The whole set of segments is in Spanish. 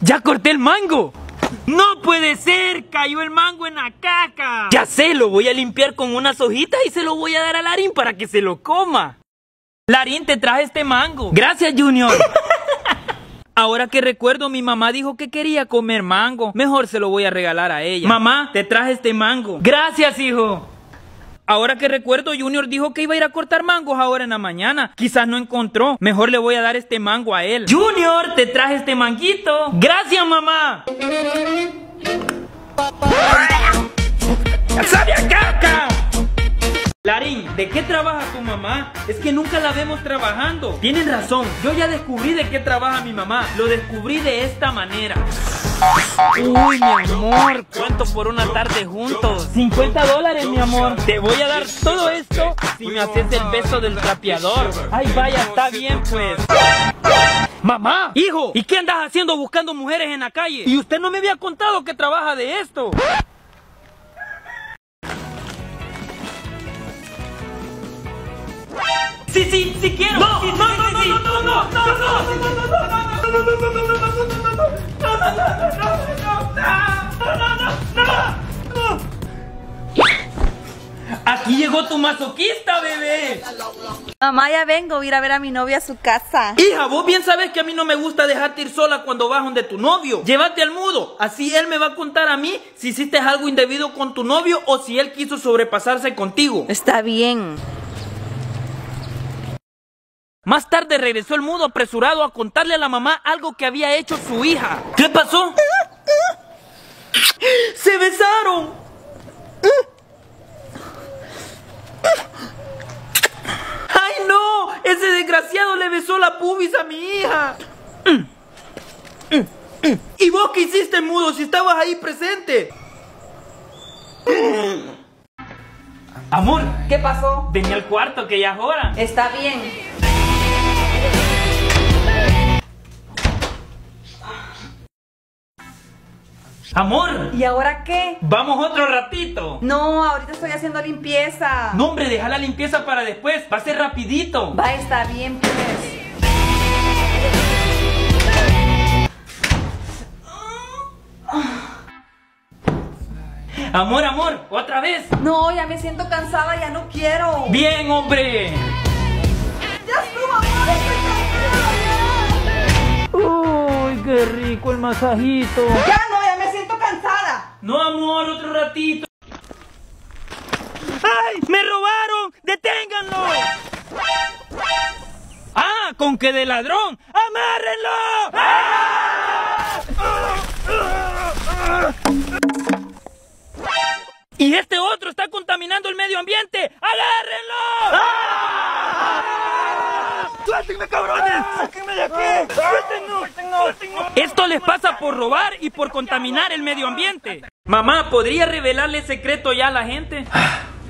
¡Ya corté el mango! ¡No puede ser! ¡Cayó el mango en la caca! Ya sé, lo voy a limpiar con unas hojitas y se lo voy a dar a Larín para que se lo coma. Larín, te traje este mango. Gracias, Junior. Ahora que recuerdo, mi mamá dijo que quería comer mango. Mejor se lo voy a regalar a ella. Mamá, te traje este mango. Gracias, hijo. Ahora que recuerdo, Junior dijo que iba a ir a cortar mangos ahora en la mañana. Quizás no encontró. Mejor le voy a dar este mango a él. Junior, te traje este manguito. Gracias, mamá. ¡Sabe a caca! Larín, ¿de qué trabaja tu mamá? Es que nunca la vemos trabajando. Tienen razón, yo ya descubrí de qué trabaja mi mamá. Lo descubrí de esta manera. Uy, mi amor, ¿cuánto por una tarde juntos? 50 dólares, mi amor. Te voy a dar todo esto si me haces el beso del trapeador. Ay, vaya, está bien, pues. Mamá, hijo, ¿y qué andas haciendo buscando mujeres en la calle? Y usted no me había contado que trabaja de esto. Sí, sí, sí quiero. No, no, no, no, no, no, no, no, Aquí llegó tu masoquista, bebé. Mamá, ya vengo, voy a ir a ver a mi novia a su casa. Hija, vos bien sabes que a mí no me gusta dejarte ir sola cuando vas donde tu novio. Llévate al mudo, así él me va a contar a mí si hiciste algo indebido con tu novio o si él quiso sobrepasarse contigo. Está bien. Más tarde regresó el mudo apresurado a contarle a la mamá algo que había hecho su hija. ¿Qué pasó? ¡Se besaron! ¡Ay no! Ese desgraciado le besó la pubis a mi hija. ¿Y vos qué hiciste, mudo, si estabas ahí presente? Amor, ¿Qué pasó? ven al cuarto que ya es hora. Está bien. Amor, ¿Y ahora qué? vamos otro ratito. No, ahorita estoy haciendo limpieza. No, hombre, deja la limpieza para después. Va a ser rapidito. Va, está bien, pues. Amor, amor, otra vez. No, ya me siento cansada, ya no quiero. Bien, hombre. Ya estuvo, Uy, qué rico el masajito. Ya no, ya me siento cansada. No, amor, otro ratito. ¡Ay! ¡Me robaron! ¡Deténganlo! ¡Ah! ¡Con que de ladrón! ¡Amárrenlo! ¡Ah! ¡Y este otro está contaminando el medio ambiente! ¡Agárrenlo! ¡Ah! ¡Suéltenme, cabrones! ¡Sáquenme de aquí! ¡Suéltenme! Esto les pasa por robar y por contaminar el medio ambiente. Mamá, ¿podría revelarle el secreto ya a la gente?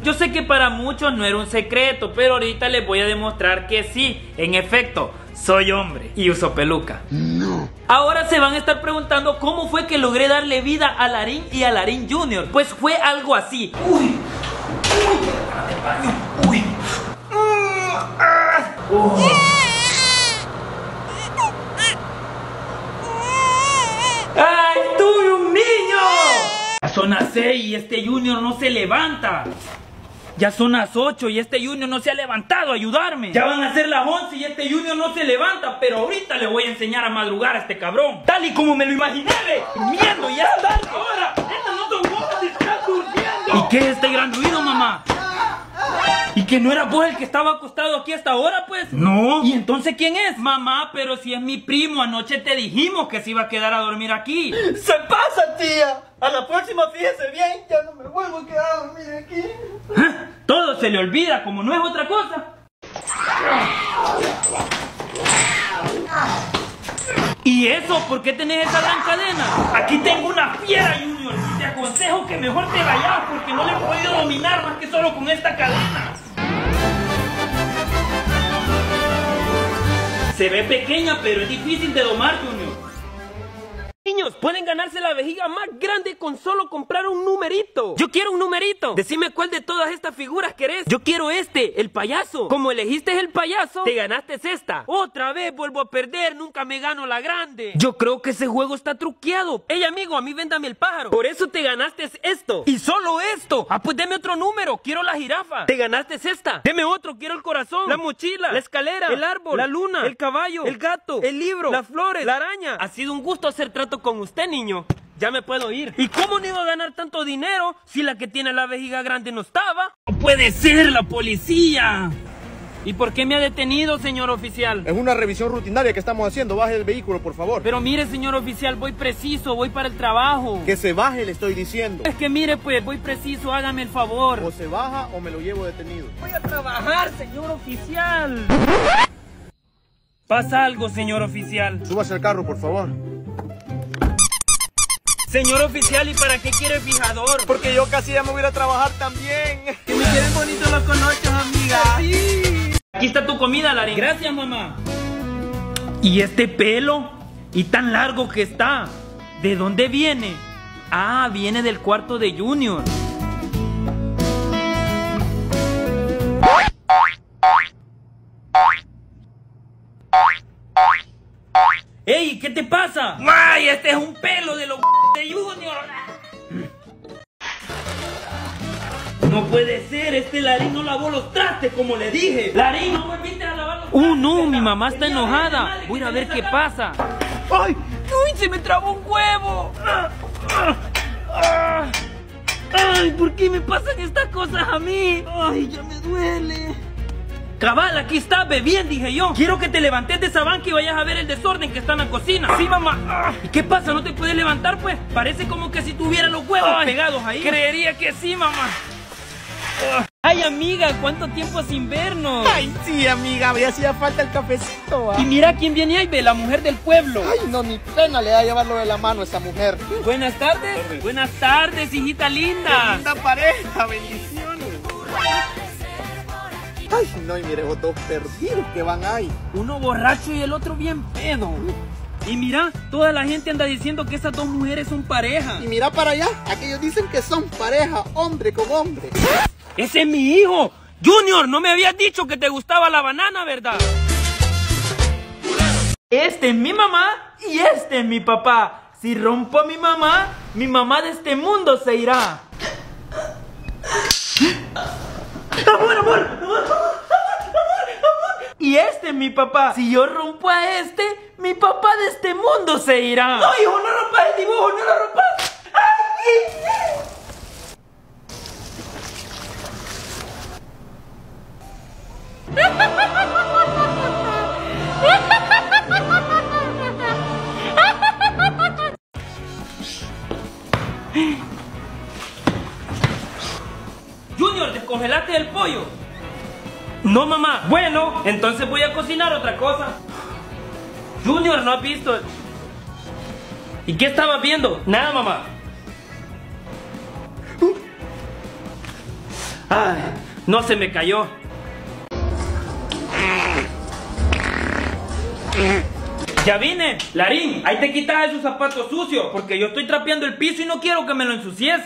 Yo sé que para muchos no era un secreto, pero ahorita les voy a demostrar que sí, en efecto, soy hombre y uso peluca. No. Ahora se van a estar preguntando cómo fue que logré darle vida a Larín y a Larín Jr. Pues fue algo así. Uy, uy, uy. ¡Ay, tuve un niño! Ya son las 6 y este Junior no se levanta. Ya son las 8 y este Junior no se ha levantado a ayudarme. Ya van a ser las 11 y este Junior no se levanta, pero ahorita le voy a enseñar a madrugar a este cabrón. Tal y como me lo imaginé, durmiendo ya tal hora. Estas no son horas estar durmiendo. ¿Y qué es este gran ruido, mamá? ¿Y que no era vos el que estaba acostado aquí hasta ahora, pues? No. ¿Y entonces quién es? Mamá, pero si es mi primo, anoche te dijimos que se iba a quedar a dormir aquí. ¡Se pasa, tía! A la próxima fíjese bien, ya no me vuelvo a quedar a dormir aquí. ¿Ah? Todo se le olvida, como no es otra cosa. ¿Y eso? ¿Por qué tenés esa gran cadena? Aquí tengo una fiera, Junior. y Te aconsejo que mejor te vayas porque no le he podido dominar más que solo con esta cadena. Se ve pequeña, pero es difícil de domar, Junior. Niños, pueden ganarse la vejiga más grande con solo comprar un numerito. Yo quiero un numerito. Decime cuál de todas estas figuras querés. Yo quiero este, el payaso. Como elegiste el payaso, te ganaste esta. Otra vez vuelvo a perder, nunca me gano la grande. Yo creo que ese juego está truqueado. Ey, amigo, a mí véndame el pájaro. Por eso te ganaste esto. Y solo esto. Ah, pues deme otro número. Quiero la jirafa. Te ganaste esta. Deme otro. Quiero el corazón. La mochila. La escalera. El árbol. La luna. El caballo. El gato. El libro. Las flores. La araña. Ha sido un gusto hacer trato con usted, niño. Ya me puedo ir. ¿Y cómo no iba a ganar tanto dinero si la que tiene la vejiga grande no estaba? ¡No puede ser la policía! ¿Y por qué me ha detenido, señor oficial? Es una revisión rutinaria que estamos haciendo. Baje del vehículo, por favor. Pero mire, señor oficial, voy preciso, voy para el trabajo. Que se baje, le estoy diciendo. Es que mire, pues, voy preciso, hágame el favor. O se baja o me lo llevo detenido. Voy a trabajar, señor oficial. Pasa algo, señor oficial. Súbase al carro, por favor. Señor oficial, ¿y para qué quiere fijador? Porque yo casi ya me voy a trabajar también. Que me queden bonitos los conochos, amiga. Sí. Aquí está tu comida, Larín. Gracias, mamá. ¿Y este pelo? ¿Y tan largo que está? ¿De dónde viene? Ah, viene del cuarto de Junior. ¡Ey! ¿Qué te pasa? ¡Ay! Este es un pelo de los. No puede ser, este Larín no lavó los trastes como le dije. Larín, no volviste a lavar los trastes. Uh, no, mi mamá está enojada. Voy a ver qué pasa. ¡Ay! ¡Uy! Se me trabó un huevo. ¡Ay! ¿Por qué me pasan estas cosas a mí? ¡Ay! Ya me duele. Cabal, aquí está, ve bien, dije yo. Quiero que te levantes de esa banca y vayas a ver el desorden que está en la cocina. Sí, mamá. ¿Y qué pasa? ¿No te puedes levantar, pues? Parece como que si tuviera los huevos pegados ahí. Creería que sí, mamá. Ay, amiga, ¿cuánto tiempo sin vernos? Ay, sí, amiga, me hacía falta el cafecito. ¿va? Y mira quién viene ahí, ve, la mujer del pueblo. Ay, no, ni pena le da llevarlo de la mano a esa mujer. Buenas tardes. Buenas tardes, hijita linda. Linda pareja, bendiciones. Ay, no, y mire, los dos perdidos que van ahí. Uno borracho y el otro bien pedo. Y mira, toda la gente anda diciendo que esas dos mujeres son pareja. Y mira para allá, aquellos dicen que son pareja, hombre con hombre. ¡Ese es mi hijo! Junior, no me habías dicho que te gustaba la banana, ¿verdad? Este es mi mamá y este es mi papá. Si rompo a mi mamá, mi mamá de este mundo se irá. ¡Amor, amor! ¡Amor, Y este es mi papá. Si yo rompo a este, mi papá de este mundo se irá. No, hijo, no rompas el dibujo, no lo rompas. ¿descongelaste el pollo? No, mamá. Bueno, entonces voy a cocinar otra cosa. Junior, ¿no has visto? ¿Y qué estabas viendo? Nada, mamá. Ay, no se me cayó. Ya vine, Larín, ahí te quitas esos zapatos sucios, porque yo estoy trapeando el piso y no quiero que me lo ensucies.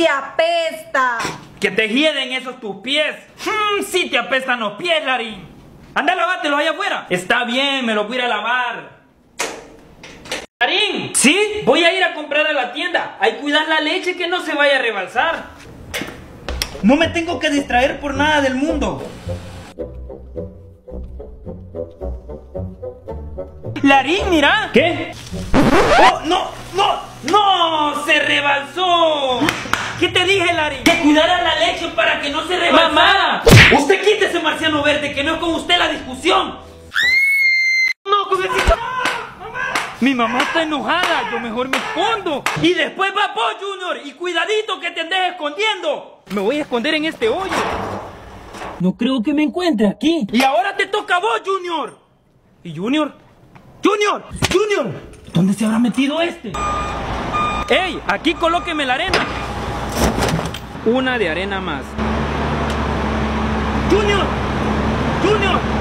Que apesta. Que te hieden esos tus pies. Hmm, sí te apestan los pies, Larín. Anda, lavártelos allá afuera. Está bien, me los voy a ir a lavar. Larín, ¿sí? Voy a ir a comprar a la tienda. Hay que cuidar la leche que no se vaya a rebalsar. No me tengo que distraer por nada del mundo. Larín, mira. ¿Qué? ¡Oh, no! ¡No! ¡No! ¡Se rebalsó! ¿Qué te dije, Larín? Que cuidara la leche para que no se rebalsara. ¡Mamá! Usted quite ese marciano verde, que no es con usted la discusión. No, con el Mi mamá está enojada, yo mejor me escondo. Y después va vos, Junior, y cuidadito que te andes escondiendo. Me voy a esconder en este hoyo. No creo que me encuentre aquí. Y ahora te toca a vos, Junior. ¿Y Junior? ¡Junior! ¡Junior! ¿Dónde se habrá metido este? ¡Ey! Aquí colóqueme la arena. Una de arena más. ¡Junior! ¡Junior!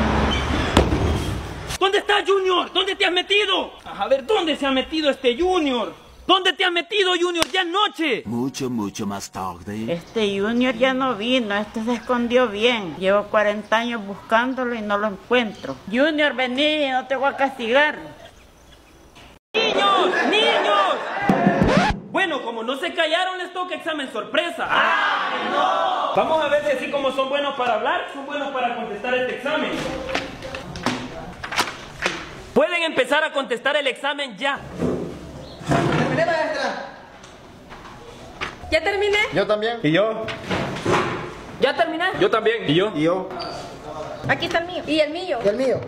estás, Junior? ¿Dónde te has metido? A ver, ¿dónde se ha metido este Junior? ¿Dónde te has metido, Junior? Ya es noche. Mucho, mucho más tarde. Este Junior ya no vino, este se escondió bien. Llevo 40 años buscándolo y no lo encuentro. Junior, vení, no te voy a castigar. ¡Niños! ¡Niños! Bueno, como no se callaron, les toca examen sorpresa. ¡Ay, no! Vamos a ver si así como son buenos para hablar, son buenos para contestar este examen. Pueden empezar a contestar el examen ya. Terminé, maestra. ¿Ya terminé? Yo también. ¿Y yo? ¿Ya terminé? Yo también. ¿Y yo? Y yo. Aquí está el mío. ¿Y el mío? ¿Y el mío?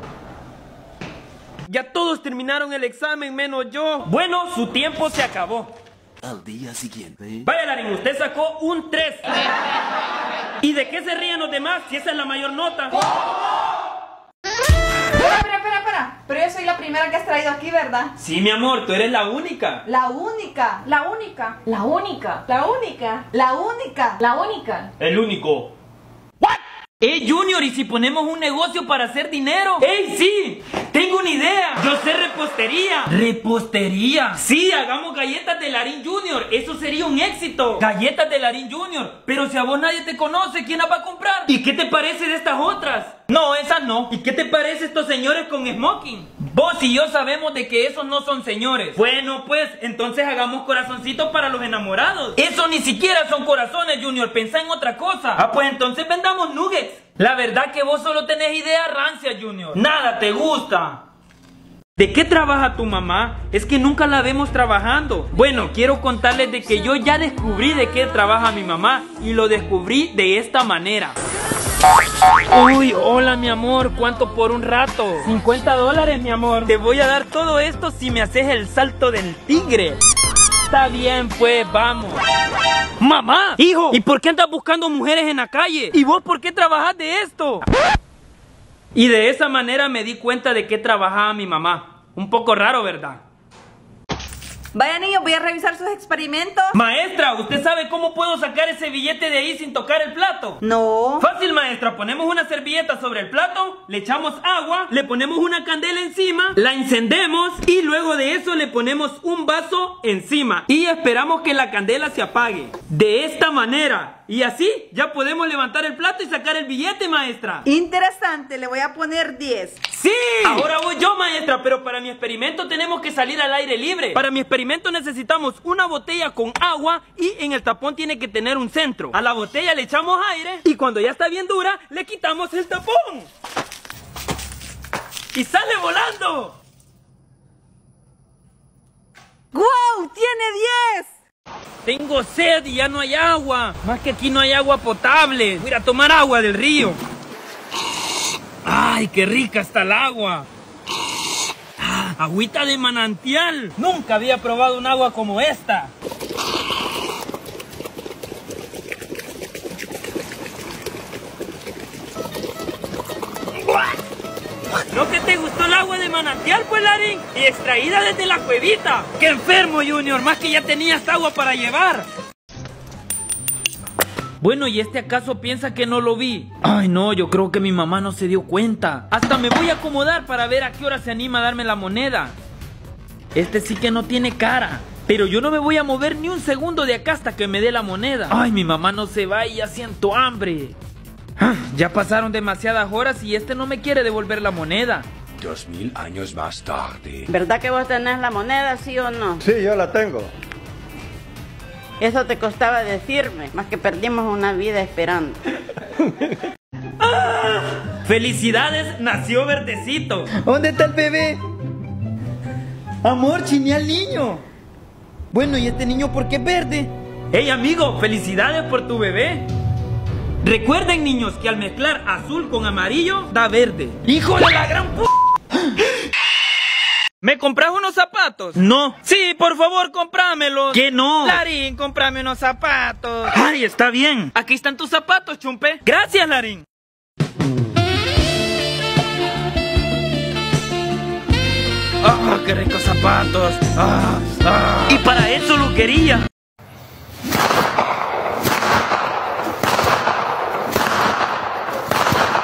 Ya todos terminaron el examen menos yo. Bueno, su tiempo se acabó. Al día siguiente. Vaya, Larín, usted sacó un 3. ¿Y de qué se ríen los demás si esa es la mayor nota? Espera, espera, espera, espera. Pero yo soy la primera que has traído aquí, ¿verdad? Sí, mi amor, tú eres la única. La única. La única. La única. La única. La única. La única. El único. ¿What? ¡Eh, Junior! ¿Y si ponemos un negocio para hacer dinero? ¡Ey, sí! ¡Tengo una idea! Yo sé repostería. ¿Repostería? Sí, hagamos galletas de Larín Junior. Eso sería un éxito. Galletas de Larín Junior. Pero si a vos nadie te conoce, ¿quién las va a comprar? ¿Y qué te parece de estas otras? No, esas no. ¿Y qué te parece estos señores con smoking? Vos y yo sabemos de que esos no son señores. Bueno, pues, entonces hagamos corazoncitos para los enamorados. Eso ni siquiera son corazones, Junior. Pensá en otra cosa. Ah, pues entonces vendamos nuggets. La verdad que vos solo tenés idea rancia, Junior. Nada te gusta. ¿De qué trabaja tu mamá? Es que nunca la vemos trabajando. Bueno, quiero contarles de que yo ya descubrí de qué trabaja mi mamá y lo descubrí de esta manera. Uy, hola mi amor, ¿cuánto por un rato? 50 dólares mi amor. Te voy a dar todo esto si me haces el salto del tigre. Está bien, pues vamos. Mamá, hijo, ¿y por qué andas buscando mujeres en la calle? ¿Y vos por qué trabajas de esto? Y de esa manera me di cuenta de qué trabajaba mi mamá. Un poco raro, ¿verdad? Vaya niños, voy a revisar sus experimentos. Maestra, ¿usted sabe cómo puedo sacar ese billete de ahí sin tocar el plato? No. Fácil, maestra. Ponemos una servilleta sobre el plato, le echamos agua, le ponemos una candela encima, la encendemos y luego de eso le ponemos un vaso encima y esperamos que la candela se apague. De esta manera. Y así ya podemos levantar el plato y sacar el billete, maestra. Interesante, le voy a poner 10. ¡Sí! Ahora voy yo, maestra, pero para mi experimento tenemos que salir al aire libre. Para mi experimento necesitamos una botella con agua y en el tapón tiene que tener un centro. A la botella le echamos aire y cuando ya está bien dura, le quitamos el tapón. ¡Y sale volando! ¡Guau! ¡Tiene 10! Tengo sed y ya no hay agua. Más que aquí no hay agua potable. Voy a tomar agua del río. ¡Ay, qué rica está el agua! Agüita de manantial. Nunca había probado un agua como esta. ¿No que te gustó el agua de manantial, pues, Larín? Y extraída desde la cuevita. ¡Qué enfermo, Junior! Más que ya tenías agua para llevar. Bueno, ¿y este acaso piensa que no lo vi? Ay, no, yo creo que mi mamá no se dio cuenta. Hasta me voy a acomodar para ver a qué hora se anima a darme la moneda. Este sí que no tiene cara. Pero yo no me voy a mover ni un segundo de acá hasta que me dé la moneda. Ay, mi mamá no se va y ya siento hambre. Ah, Ya pasaron demasiadas horas y este no me quiere devolver la moneda. Dos mil años más tarde. ¿Verdad que vos tenés la moneda, sí o no? Sí, yo la tengo. Eso te costaba decirme, más que perdimos una vida esperando. ¡Felicidades! Nació verdecito. ¿Dónde está el bebé? Amor, chiné al niño. Bueno, ¿y este niño por qué es verde? ¡Hey amigo! ¡Felicidades por tu bebé! Recuerden niños que al mezclar azul con amarillo da verde. ¡Hijo de la gran pu... ¿Me compras unos zapatos? No. Sí, por favor, comprámelos. ¿Qué no? Larín, cómprame unos zapatos. Ay, está bien. Aquí están tus zapatos, chumpe. Gracias, Larín. ¡Ah, qué ricos zapatos! Ah, ah. Y para eso lo quería.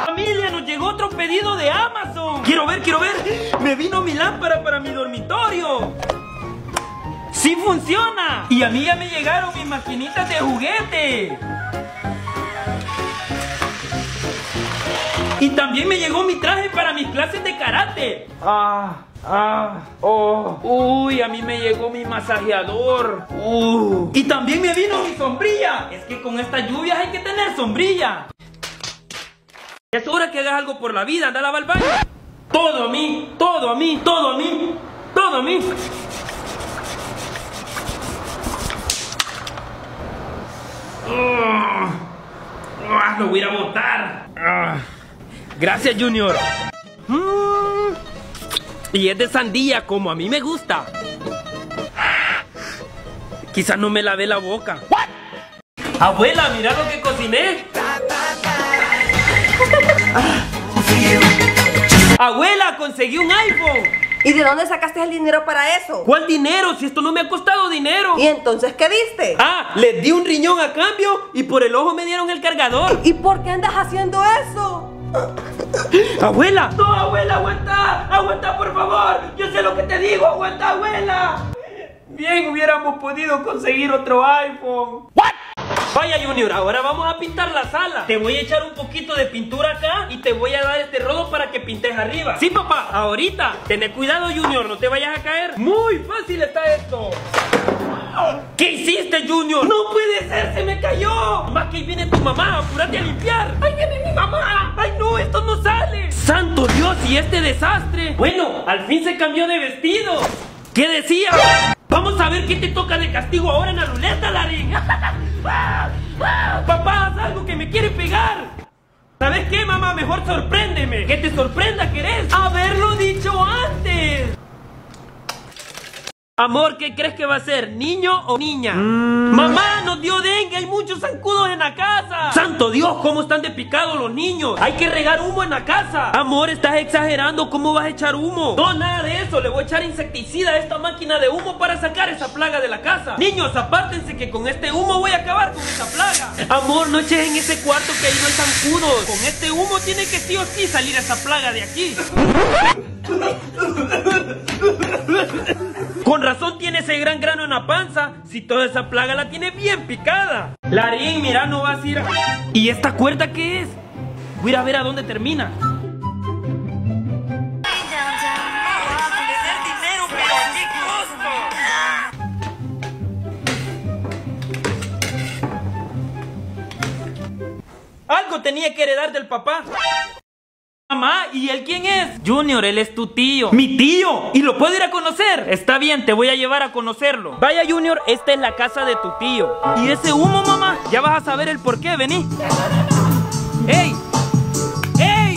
Familia, nos llegó llegó otro pedido de Amazon. Quiero ver, quiero ver. Me vino mi lámpara para mi dormitorio. ¡Sí funciona! Y a mí ya me llegaron mis maquinitas de juguete. Y también me llegó mi traje para mis clases de karate. Ah, ah, oh. Uy, a mí me llegó mi masajeador. Uh. Y también me vino mi sombrilla. Es que con estas lluvias hay que tener sombrilla. Es hora que hagas algo por la vida, anda a lavar el baño. Todo a mí, todo a mí, todo a mí, todo a mí. Ah, ah, lo voy a ir a botar. Ah. Gracias, Junior. Mm. Y es de sandía, como a mí me gusta. Quizás no me lavé la boca. Abuela, mira lo que cociné. Abuela, conseguí un iPhone. ¿Y de dónde sacaste el dinero para eso? ¿Cuál dinero? Si esto no me ha costado dinero. ¿Y entonces qué diste? Ah, les di un riñón a cambio y por el ojo me dieron el cargador. ¿Y por qué andas haciendo eso? ¡Abuela! ¡No, abuela, aguanta! ¡Aguanta, por favor! Yo sé lo que te digo, aguanta, abuela. Bien hubiéramos podido conseguir otro iPhone. ¿What? Vaya Junior, ahora vamos a pintar la sala. Te voy a echar un poquito de pintura acá y te voy a dar este rodo para que pintes arriba. Sí, papá, ahorita. Tené cuidado, Junior, no te vayas a caer. Muy fácil está esto. ¿Qué hiciste, Junior? No puede ser, se me cayó. Más que ahí viene tu mamá, apúrate a limpiar. Ahí viene mi mamá. Ay, no, esto no sale. Santo Dios, y este desastre. Bueno, al fin se cambió de vestido. ¿Qué decía? Vamos a ver qué te toca de castigo ahora en la ruleta, Larry. Papá, haz algo que me quiere pegar. ¿Sabes qué, mamá? Mejor sorpréndeme. Que te sorprenda, ¿querés? Haberlo dicho antes. Amor, ¿qué crees que va a ser? ¿Niño o niña? Mamá, nos dio dengue, hay muchos zancudos en la casa. Santo Dios, ¿cómo están de picados los niños? Hay que regar humo en la casa. Amor, estás exagerando, ¿cómo vas a echar humo? No, nada de eso, le voy a echar insecticida a esta máquina de humo para sacar esa plaga de la casa. Niños, apártense que con este humo voy a acabar con esa plaga. Amor, no eches en ese cuarto que ahí no hay zancudos. Con este humo tiene que sí o sí salir esa plaga de aquí. Con razón tiene ese gran grano en la panza, si toda esa plaga la tiene bien picada. Larín, mira, no vas a ir. ¿Y esta cuerda qué es? Voy a ver a dónde termina. Algo tenía que heredar del papá. Mamá, ¿y él quién es? Junior, él es tu tío. ¿Mi tío? ¿Y lo puedo ir a conocer? Está bien, te voy a llevar a conocerlo. Vaya, Junior, esta es la casa de tu tío. ¿Y ese humo, mamá? Ya vas a saber el por qué, vení. ¡Ey! ¡Ey!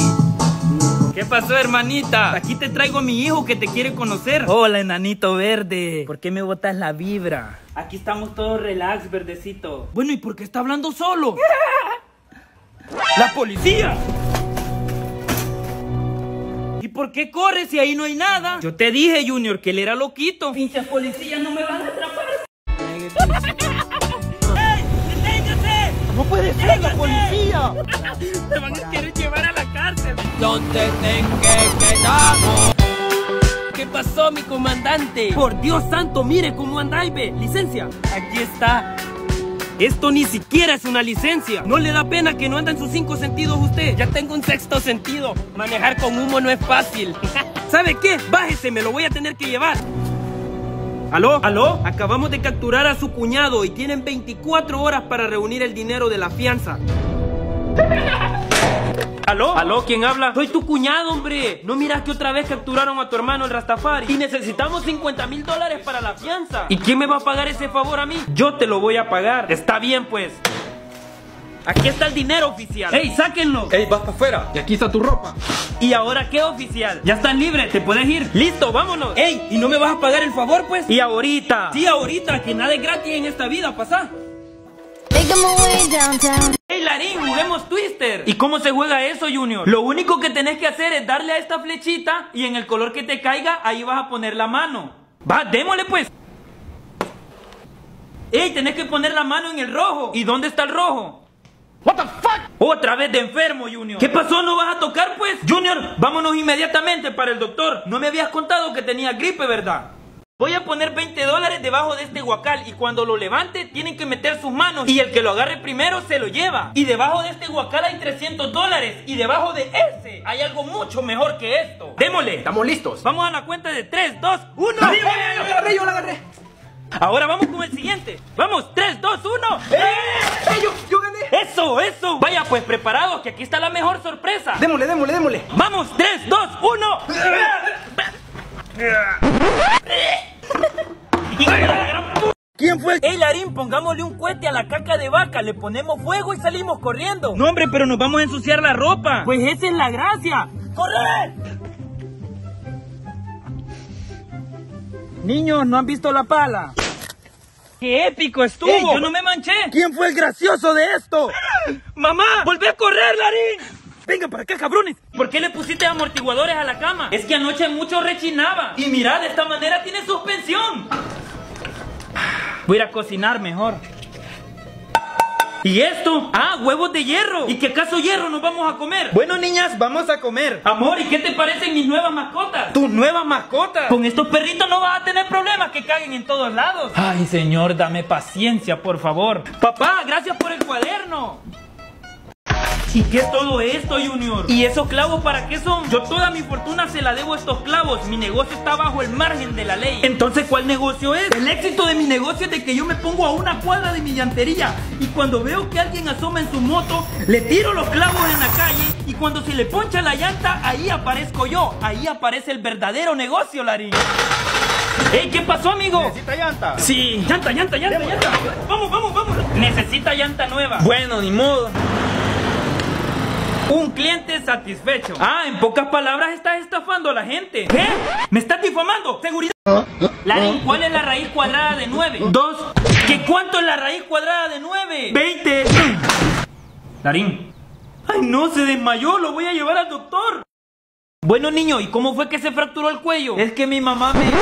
¿Qué pasó, hermanita? Aquí te traigo a mi hijo que te quiere conocer. Hola, enanito verde. ¿Por qué me botas la vibra? Aquí estamos todos relax, verdecito. Bueno, ¿y por qué está hablando solo? ¡La policía! ¿Y por qué corres si ahí no hay nada? Yo te dije, Junior, que él era loquito. Pinches policías no me van a atrapar. ¡Ey! ¡Deténgase! ¡No puede ser la policía! Me van a querer llevar a la cárcel. ¿Dónde que quedamos? ¿Qué pasó, mi comandante? Por Dios santo, mire cómo anda, ve. Licencia. Aquí está. Esto ni siquiera es una licencia. No le da pena que no anda en sus cinco sentidos usted. Ya tengo un sexto sentido. Manejar con humo no es fácil. ¿Sabe qué? Bájese, me lo voy a tener que llevar. ¿Aló? ¿Aló? Acabamos de capturar a su cuñado y tienen 24 horas para reunir el dinero de la fianza. ¿Aló? ¿Aló? ¿Quién habla? Soy tu cuñado, hombre. ¿No miras que otra vez capturaron a tu hermano el Rastafari? Y necesitamos 50 mil dólares para la fianza. ¿Y quién me va a pagar ese favor a mí? Yo te lo voy a pagar. Está bien, pues. Aquí está el dinero oficial. ¡Ey, sáquenlo! Ey, vas para afuera. Y aquí está tu ropa. ¿Y ahora qué oficial? Ya están libres, te puedes ir. Listo, vámonos. ¡Ey! ¿Y no me vas a pagar el favor, pues? ¿Y ahorita? Sí, ahorita, que nada es gratis en esta vida, pasá. ¡Ey, Larín! ¡Juguemos Twister! ¿Y cómo se juega eso, Junior? Lo único que tenés que hacer es darle a esta flechita y en el color que te caiga, ahí vas a poner la mano. Va, démosle pues. ¡Ey! Tenés que poner la mano en el rojo. ¿Y dónde está el rojo? What the fuck? Otra vez de enfermo, Junior. ¿Qué pasó? ¿No vas a tocar, pues? Junior, vámonos inmediatamente para el doctor. No me habías contado que tenía gripe, ¿verdad? Voy a poner 20 dólares debajo de este guacal y cuando lo levante tienen que meter sus manos y el que lo agarre primero se lo lleva. Y debajo de este guacal hay 300 dólares y debajo de ese hay algo mucho mejor que esto. Démosle. Estamos listos. Vamos a la cuenta de 3, 2, 1. ¡Yo la agarré, yo la agarré! Ahora vamos con el siguiente. Vamos, 3, 2, 1. ¡Eh! Yo, yo gané! Eso, eso. Vaya pues preparados que aquí está la mejor sorpresa. Démosle, démosle, démosle. Vamos, 3, 2, 1. ¿Quién fue? Ey, Larín, pongámosle un cohete a la caca de vaca, le ponemos fuego y salimos corriendo. No, hombre, pero nos vamos a ensuciar la ropa. Pues esa es la gracia. ¡Correr! Niños, ¿no han visto la pala? ¡Qué épico estuvo! Ey, ¡Yo no me manché! ¿Quién fue el gracioso de esto? ¡Mamá! ¡Volvé a correr, Larín! Venga para acá, cabrones. ¿Por qué le pusiste amortiguadores a la cama? Es que anoche mucho rechinaba. Y mira, de esta manera tiene suspensión. Voy a ir a cocinar mejor. ¿Y esto? Ah, huevos de hierro. ¿Y qué acaso hierro nos vamos a comer? Bueno, niñas, vamos a comer. Amor, ¿y qué te parecen mis nuevas mascotas? Tus nuevas mascotas. Con estos perritos no vas a tener problemas que caguen en todos lados. Ay, señor, dame paciencia, por favor. Papá, gracias por el cuaderno. ¿Y qué es todo esto, Junior? ¿Y esos clavos para qué son? Yo toda mi fortuna se la debo a estos clavos. Mi negocio está bajo el margen de la ley. Entonces, ¿cuál negocio es? El éxito de mi negocio es de que yo me pongo a una cuadra de mi llantería y cuando veo que alguien asoma en su moto, le tiro los clavos en la calle y cuando se le poncha la llanta, ahí aparezco yo. Ahí aparece el verdadero negocio, Larín. ¡Ey! ¿Qué pasó, amigo? ¿Necesita llanta? Sí, llanta, llanta, llanta, llanta. Vamos, vamos, vamos. Necesita llanta nueva. Bueno, ni modo. Un cliente satisfecho. Ah, en pocas palabras estás estafando a la gente. ¿Qué? ¿Me estás difamando? Seguridad. Larín, ¿cuál es la raíz cuadrada de 9? Dos. ¿Qué cuánto es la raíz cuadrada de 9? 20. Larín. Ay, no, se desmayó. Lo voy a llevar al doctor. Bueno, niño, ¿y cómo fue que se fracturó el cuello? Es que mi mamá me...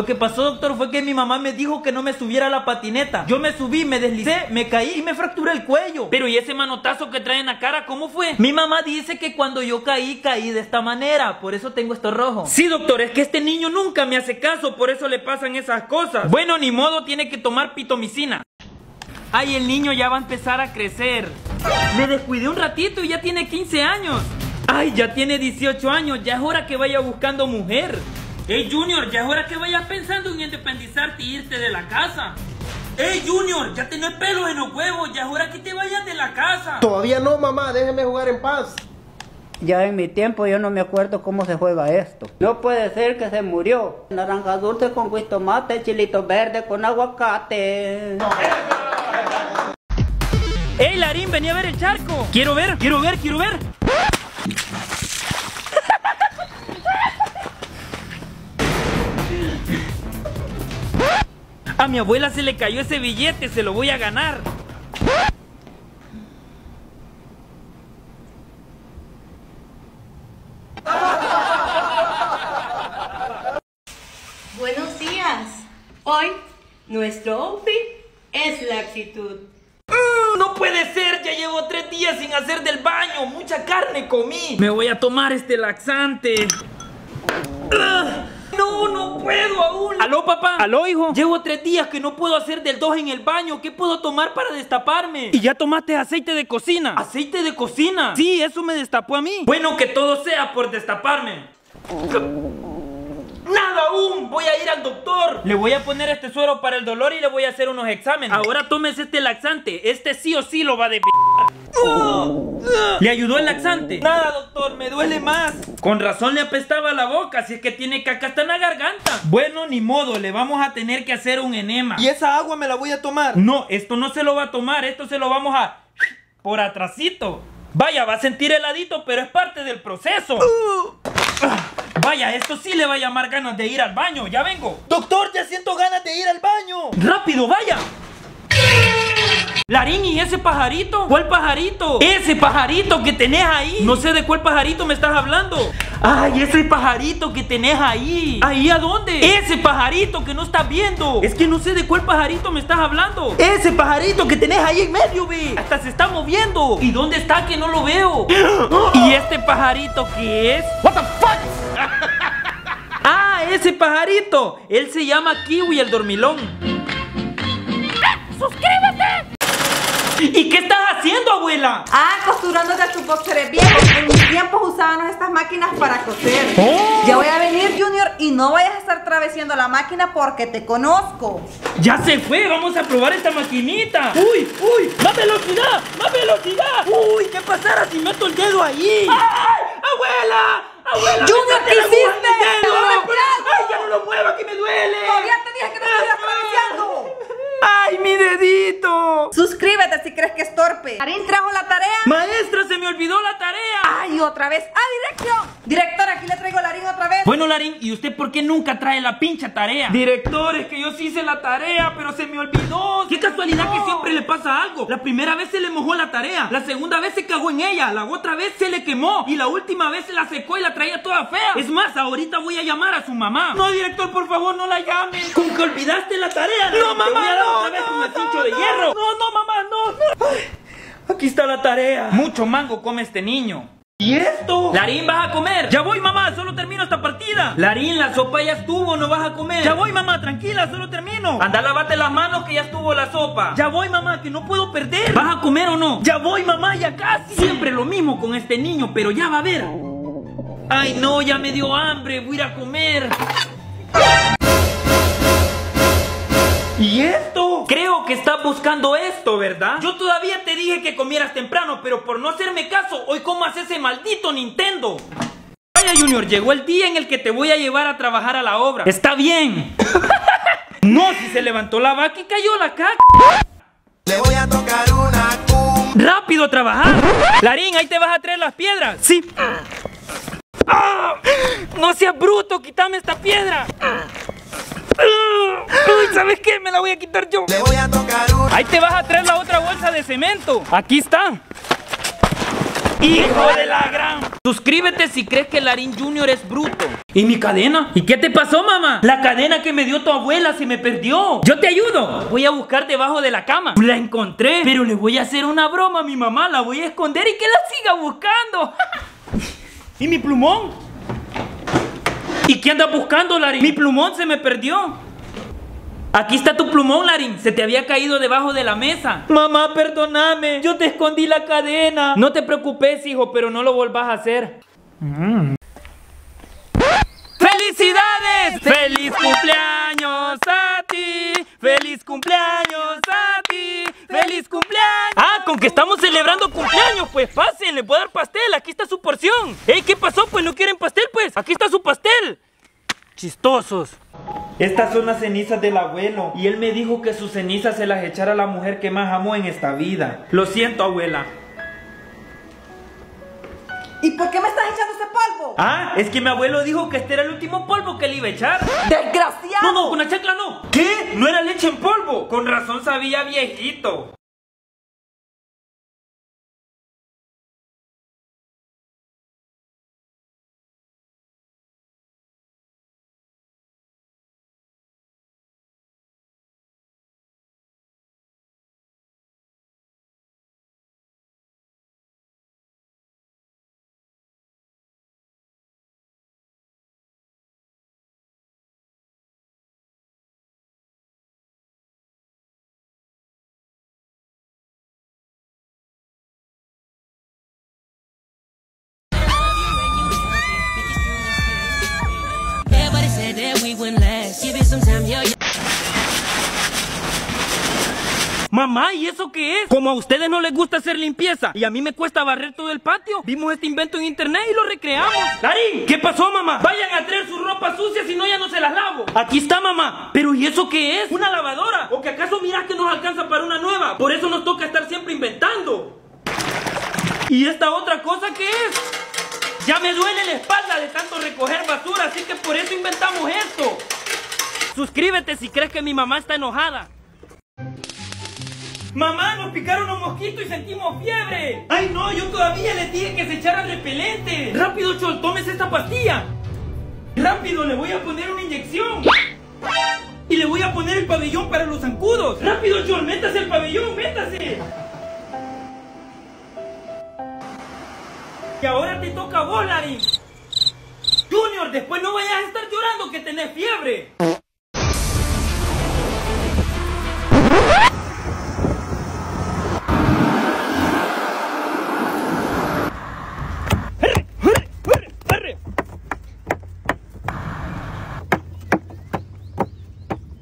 Lo que pasó, doctor, fue que mi mamá me dijo que no me subiera a la patineta. Yo me subí, me deslicé, me caí y me fracturé el cuello. Pero ¿y ese manotazo que trae en la cara, cómo fue? Mi mamá dice que cuando yo caí, caí de esta manera. Por eso tengo esto rojo. Sí, doctor, es que este niño nunca me hace caso, por eso le pasan esas cosas. Bueno, ni modo, tiene que tomar pitomicina. Ay, el niño ya va a empezar a crecer. Me descuidé un ratito y ya tiene 15 años. Ay, ya tiene 18 años, ya es hora que vaya buscando mujer. Ey, Junior, ya es hora que vayas pensando en independizarte y irte de la casa. Ey, Junior, ya tenés pelos en los huevos, ya es hora que te vayas de la casa. Todavía no, mamá, déjeme jugar en paz. Ya en mi tiempo yo no me acuerdo cómo se juega esto. No puede ser que se murió. Naranja dulce con tomate, chilito verde con aguacate. Ey, Larín, vení a ver el charco. Quiero ver, quiero ver, quiero ver. A mi abuela se le cayó ese billete, se lo voy a ganar. Buenos días. Hoy nuestro outfit es la actitud. Mm, No puede ser, ya llevo tres días sin hacer del baño, mucha carne comí. Me voy a tomar este laxante. Ah, No, no puedo aún. ¿Aló, papá? ¿Aló, hijo? Llevo tres días que no puedo hacer del 2 en el baño. ¿Qué puedo tomar para destaparme? ¿Y ya tomaste aceite de cocina? ¿Aceite de cocina? Sí, eso me destapó a mí. Bueno, que todo sea por destaparme. ¡Nada aún! Voy a ir al doctor. Le voy a poner este suero para el dolor y le voy a hacer unos exámenes. Ahora tómese este laxante. Este sí o sí lo va a de ¿Le ayudó el laxante? Nada, doctor, me duele más. Con razón le apestaba la boca, si es que tiene caca hasta en la garganta. Bueno, ni modo, le vamos a tener que hacer un enema. ¿Y esa agua me la voy a tomar? No, esto no se lo va a tomar, esto se lo vamos a... por atrasito. Vaya, va a sentir heladito, pero es parte del proceso. Ah, Vaya, esto sí le va a llamar ganas de ir al baño, ya vengo. Doctor, ya siento ganas de ir al baño. ¡Rápido, vaya! Larín, ¿y ese pajarito? ¿Cuál pajarito? Ese pajarito que tenés ahí. No sé de cuál pajarito me estás hablando. Ay, ese pajarito que tenés ahí. ¿Ahí a dónde? Ese pajarito que no estás viendo. Es que no sé de cuál pajarito me estás hablando. Ese pajarito que tenés ahí en medio, ve. Hasta se está moviendo. ¿Y dónde está que no lo veo? ¿Y este pajarito qué es? What the fuck? Ah, ese pajarito. Él se llama Kiwi el dormilón. ¡Suscríbete! ¿Y qué estás haciendo, abuela? Ah, costurándote tus boxers viejos. En mis tiempos usábamos estas máquinas para coser. Oh. Ya voy a venir, Junior, y no vayas a estar travesiendo la máquina porque te conozco. Ya se fue, vamos a probar esta maquinita. Uy, uy, más velocidad, más velocidad. Uy, ¿qué pasará si meto el dedo ahí? ¡Ay, abuela! ¡Abuela! Junior, ¿qué hiciste? en el dedo. ¡Te duele ¡Ay, ya no lo mueva, que me duele! Todavía te dije que no estuvieras travesando. ¡Ay, mi dedito! Suscríbete si crees que es torpe. Karin trajo la tarea. Maestra, se me olvidó la tarea. Ay, otra vez. ¡Ah, dirección! Director, aquí le traigo la harina otra vez. Bueno, Larín, ¿y usted por qué nunca trae la pincha tarea? Director, es que yo sí hice la tarea, pero se me olvidó. Qué casualidad que siempre le pasa algo. La primera vez se le mojó la tarea, la segunda vez se cagó en ella, la otra vez se le quemó y la última vez se la secó y la traía toda fea. Es más, ahorita voy a llamar a su mamá. No, director, por favor, no la llame. Con que olvidaste la tarea. No, mamá, no, otra vez con el cincho de hierro. No, no, mamá, no, no. Ay, aquí está la tarea. Mucho mango come este niño. ¿Y esto? Larín, vas a comer. Ya voy, mamá, solo termino esta partida. Larín, la sopa ya estuvo, no vas a comer. Ya voy, mamá, tranquila, solo termino. Anda, lavate las manos que ya estuvo la sopa. Ya voy, mamá, que no puedo perder. ¿Vas a comer o no? Ya voy, mamá, ya casi. Siempre lo mismo con este niño, pero ya va a ver. Ay, no, ya me dio hambre, voy a ir a comer. ¿Y esto? Creo que estás buscando esto, ¿verdad? Yo todavía te dije que comieras temprano, pero por no hacerme caso, hoy comas ese maldito Nintendo. Vaya Junior, llegó el día en el que te voy a llevar a trabajar a la obra. Está bien. no, si se levantó la vaca y cayó la caca. Le voy a tocar una ¡Rápido a trabajar! Larín, ahí te vas a traer las piedras. Sí. ¡Ah! No seas bruto, quítame esta piedra. ¿Sabes qué? Me la voy a quitar yo. Le voy a tocar una Ahí te vas a traer la otra bolsa de cemento. Aquí está. ¡Hijo de la gran! Suscríbete si crees que Larín Junior es bruto. ¿Y mi cadena? ¿Y qué te pasó, mamá? La cadena que me dio tu abuela se me perdió. Yo te ayudo. Voy a buscar debajo de la cama. La encontré, pero le voy a hacer una broma a mi mamá. La voy a esconder y que la siga buscando. ¿Y mi plumón? ¿Y qué andas buscando, Larín? Mi plumón se me perdió. Aquí está tu plumón, Larín. Se te había caído debajo de la mesa. Mamá, perdóname. Yo te escondí la cadena. No te preocupes, hijo, pero no lo volvás a hacer. ¡Felicidades! ¡Feliz cumpleaños a ti! ¡Feliz cumpleaños que estamos celebrando cumpleaños, pues pasen, les voy a dar pastel, aquí está su porción. ¡Ey, qué pasó? Pues no quieren pastel, pues aquí está su pastel. Chistosos. Estas son las cenizas del abuelo y él me dijo que sus cenizas se las echara a la mujer que más amó en esta vida. Lo siento, abuela. ¿Y por qué me estás echando ese polvo? Ah, es que mi abuelo dijo que este era el último polvo que le iba a echar. ¡Desgraciado! No, no, con la chancla no. ¿Qué? No era leche en polvo. Con razón sabía viejito. Mamá, ¿y eso qué es? Como a ustedes no les gusta hacer limpieza y a mí me cuesta barrer todo el patio, vimos este invento en internet y lo recreamos. Darín, ¿qué pasó, mamá? Vayan a traer sus ropas sucias si no ya no se las lavo. Aquí está, mamá. Pero ¿y eso qué es? ¿Una lavadora? ¿O que acaso mirás que nos alcanza para una nueva? Por eso nos toca estar siempre inventando. ¿Y esta otra cosa qué es? Ya me duele la espalda de tanto recoger basura, así que por eso inventamos esto. Suscríbete si crees que mi mamá está enojada. Mamá, nos picaron los mosquitos y sentimos fiebre. Ay, no, yo todavía le dije que se echara repelente. Rápido, Chol, tómese esta pastilla. Rápido, le voy a poner una inyección. Y le voy a poner el pabellón para los zancudos. Rápido, Chol, métase el pabellón, métase. Y ahora te toca a vos. Junior, después no vayas a estar llorando que tenés fiebre.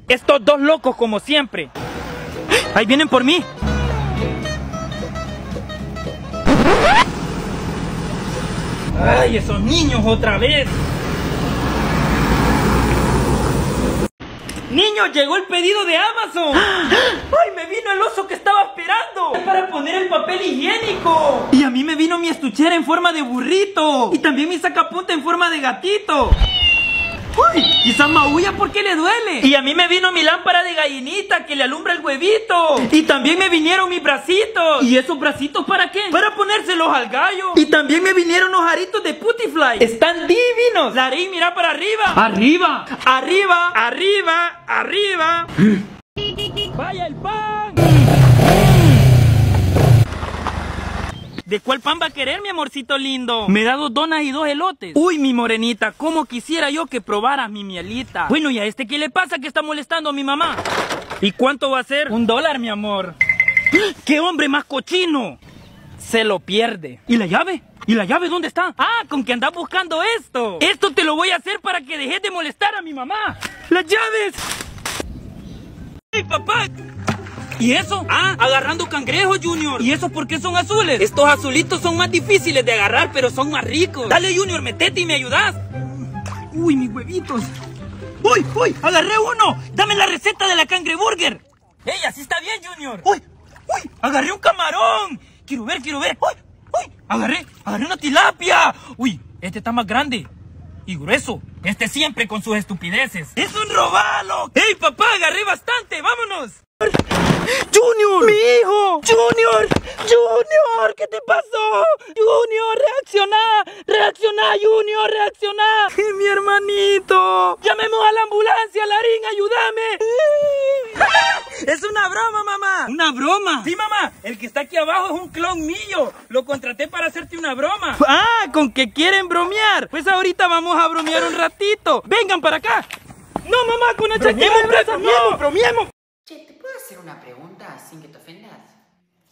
Estos dos locos como siempre. Ahí vienen por mí. ¡Ay, esos niños otra vez! ¡Niños, llegó el pedido de Amazon! ¡Ay, me vino el oso que estaba esperando! Es para poner el papel higiénico. Y a mí me vino mi estuchera en forma de burrito. Y también mi sacapunta en forma de gatito. ¡Uy! Quizás maulla porque le duele. Y a mí me vino mi lámpara de gallinita que le alumbra el huevito. Y también me vinieron mis bracitos. ¿Y esos bracitos para qué? Para ponérselos al gallo. Y también me vinieron los aritos de Putifly. Están divinos. Larín, mira para arriba. Arriba. Arriba. Arriba. Arriba. Vaya el pan. ¿De cuál pan va a querer, mi amorcito lindo? Me da dos donas y dos elotes. Uy, mi morenita, cómo quisiera yo que probaras mi mielita. Bueno, ¿y a este qué le pasa que está molestando a mi mamá? ¿Y cuánto va a ser? Un dólar, mi amor. ¡Qué hombre más cochino! Se lo pierde. ¿Y la llave? ¿Y la llave dónde está? Ah, con que andas buscando esto. Esto te lo voy a hacer para que dejes de molestar a mi mamá. ¡Las llaves! ¡Ay, papá! ¿Y eso? Ah, agarrando cangrejos, Junior. ¿Y eso por qué son azules? Estos azulitos son más difíciles de agarrar, pero son más ricos. Dale, Junior, metete y me ayudas. Uy, mis huevitos. ¡Uy, uy! ¡Agarré uno! ¡Dame la receta de la cangreburger! ¡Ey, así está bien, Junior! ¡Uy, uy! ¡Agarré un camarón! Quiero ver, quiero ver. ¡Uy, uy! ¡Agarré, agarré una tilapia! ¡Uy, este está más grande! Y grueso. Este siempre con sus estupideces. ¡Es un robalo! ¡Ey, papá! ¡Agarré bastante! ¡Vámonos! ¡Junior! ¡Mi hijo! ¡Junior! ¡Junior! ¿Qué te pasó? ¡Junior! ¡Reacciona! ¡Reacciona, Junior! ¡Reacciona! ¡Mi hermanito! ¡Llamemos a la ambulancia, Larín! ¡Ayúdame! ¡Es una broma, mamá! ¿Una broma? Sí, mamá. El que está aquí abajo es un clon mío. Lo contraté para hacerte una broma. ¡Ah! ¿Con que quieren bromear? Pues ahorita vamos a bromear un ratito. ¡Vengan para acá! ¡No, mamá! ¡Con una chaqueta! ¡Bromiemos, bromiemos! Che, ¿te puedo hacer una pregunta sin que te ofendas?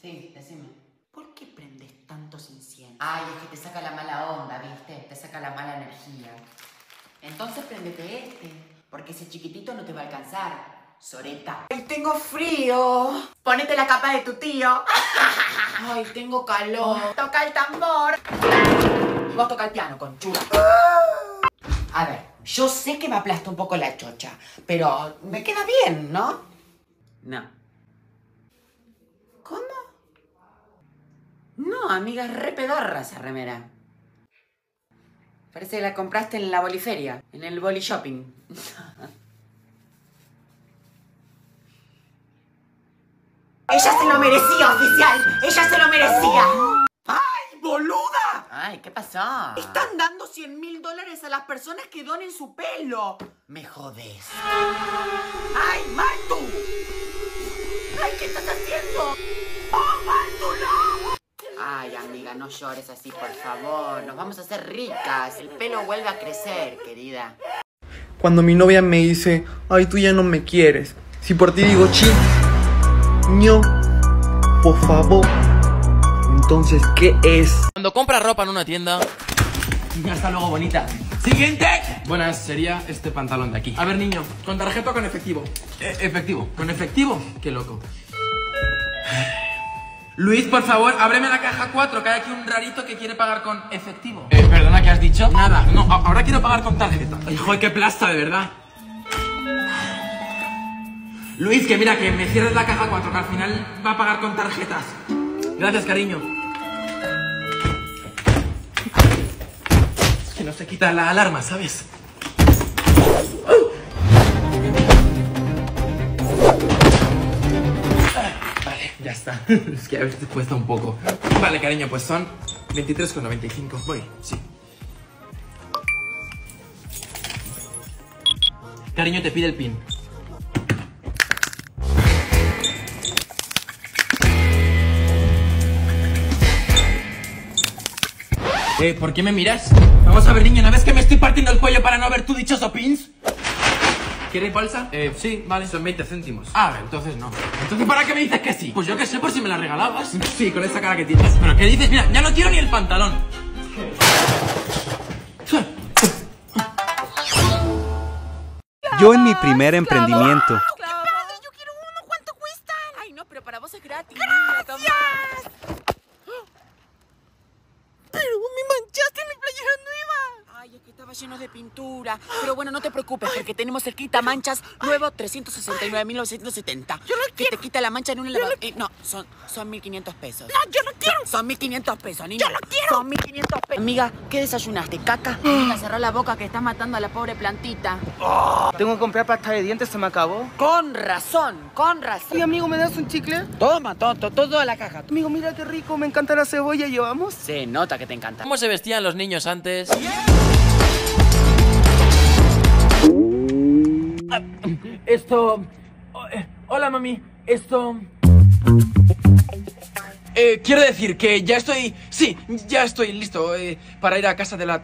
Sí, decime. ¿Por qué prendes tantos inciensos? Ay, es que te saca la mala onda, ¿viste? Te saca la mala energía. Entonces prendete este, porque ese chiquitito no te va a alcanzar. Soreta. ¡Ay, tengo frío! Ponete la capa de tu tío. ¡Ay, tengo calor! Toca el tambor. Y vos toca el piano, conchura. A ver, yo sé que me aplasta un poco la chocha, pero me queda bien, ¿no? No. ¿Cómo? No, amiga, es re pedorra esa remera. Parece que la compraste en la boliferia, en el boli shopping. Ella se lo merecía, oficial. Ella se lo merecía. ¡Ay, boluda! Ay, ¿qué pasó? Están dando 100 mil dólares a las personas que donen su pelo. Me jodes. ¡Ay, Martu! ¡Ay, qué estás haciendo! ¡Oh! Ay, amiga, no llores así, por favor. Nos vamos a hacer ricas. El pelo vuelve a crecer, querida. Cuando mi novia me dice, ay, tú ya no me quieres. Si por ti digo, chi, ño, por favor. Entonces, ¿qué es? Cuando compras ropa en una tienda. Hasta luego, bonita. Siguiente. Buenas, sería este pantalón de aquí. A ver, niño, ¿con tarjeta o con efectivo? E, efectivo. ¿Con efectivo? Qué loco. Luis, por favor, ábreme la caja 4, que hay aquí un rarito que quiere pagar con efectivo. Eh, perdona, ¿qué has dicho? Nada, no, ahora quiero pagar con tarjeta. Hijo, qué plasta, de verdad. Luis, que mira, que me cierres la caja 4, que al final va a pagar con tarjetas. Gracias, cariño. No se quita la alarma, ¿sabes? Vale. Ya está. es que a veces cuesta un poco. Vale, cariño, pues son 23,95. Voy, sí. Cariño, te pide el pin. Eh, ¿por qué me miras? Vamos a ver, niño, ¿no ves que me estoy partiendo el cuello para no ver tu dichoso pins? ¿Quieres bolsa? Eh, sí, vale. Son 20 céntimos. Ah, entonces no. Entonces, ¿para qué me dices que sí? Pues yo qué sé, por si me la regalabas. Sí, con esa cara que tienes. ¿Pero qué dices? Mira, ya no quiero ni el pantalón. Yo en mi primer emprendimiento. Ay, no, pero para vos es gratis. niña, toma. Pero me manchaste mi playera nueva. Ay, es que estaba lleno de pintura. Pero bueno, no te preocupes, porque tenemos el quita manchas nuevo 369.970. Que te quita la mancha en un lavado. Eh, no, son, son 1.500 pesos. No, yo no quiero. Son 1.500 pesos, niña. Yo no quiero. Son 1.500 pesos. Amiga, ¿qué desayunaste? ¿Caca? Amiga, cerrá la boca que estás matando a la pobre plantita. Tengo que comprar pasta de dientes, se me acabó. Con razón, con razón. Sí, amigo, ¿me das un chicle? Toma, tonto, todo a la caja. Amigo, mira qué rico, me encanta la cebolla, ¿llevamos? Se nota que te encanta. ¿Cómo se vestían los niños antes? Esto... oh, eh, Hola, mami. Esto... Eh, quiero decir que ya estoy... Sí, ya estoy listo eh, para ir a casa de la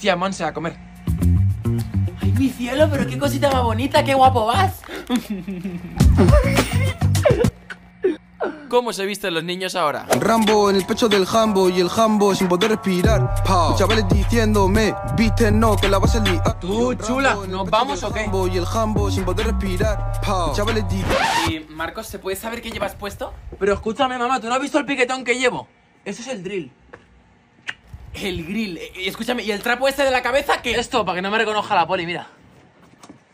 tía Monse a comer. Ay, mi cielo, pero qué cosita más bonita, qué guapo vas. ¿Cómo se visten los niños ahora? Rambo en el pecho del jambo y el jambo sin poder respirar. Los Chavales diciéndome, viste no, que la vas a liar. Tú, chula, ¿nos vamos o qué? Jambo y el jambo sin poder respirar. Los Chavales diciendo. Y Marcos, ¿se puede saber qué llevas puesto? Pero escúchame, mamá, ¿tú no has visto el piquetón que llevo? Eso es el drill. El grill. Eh, escúchame, ¿y el trapo este de la cabeza qué? Esto, para que no me reconozca la poli, mira.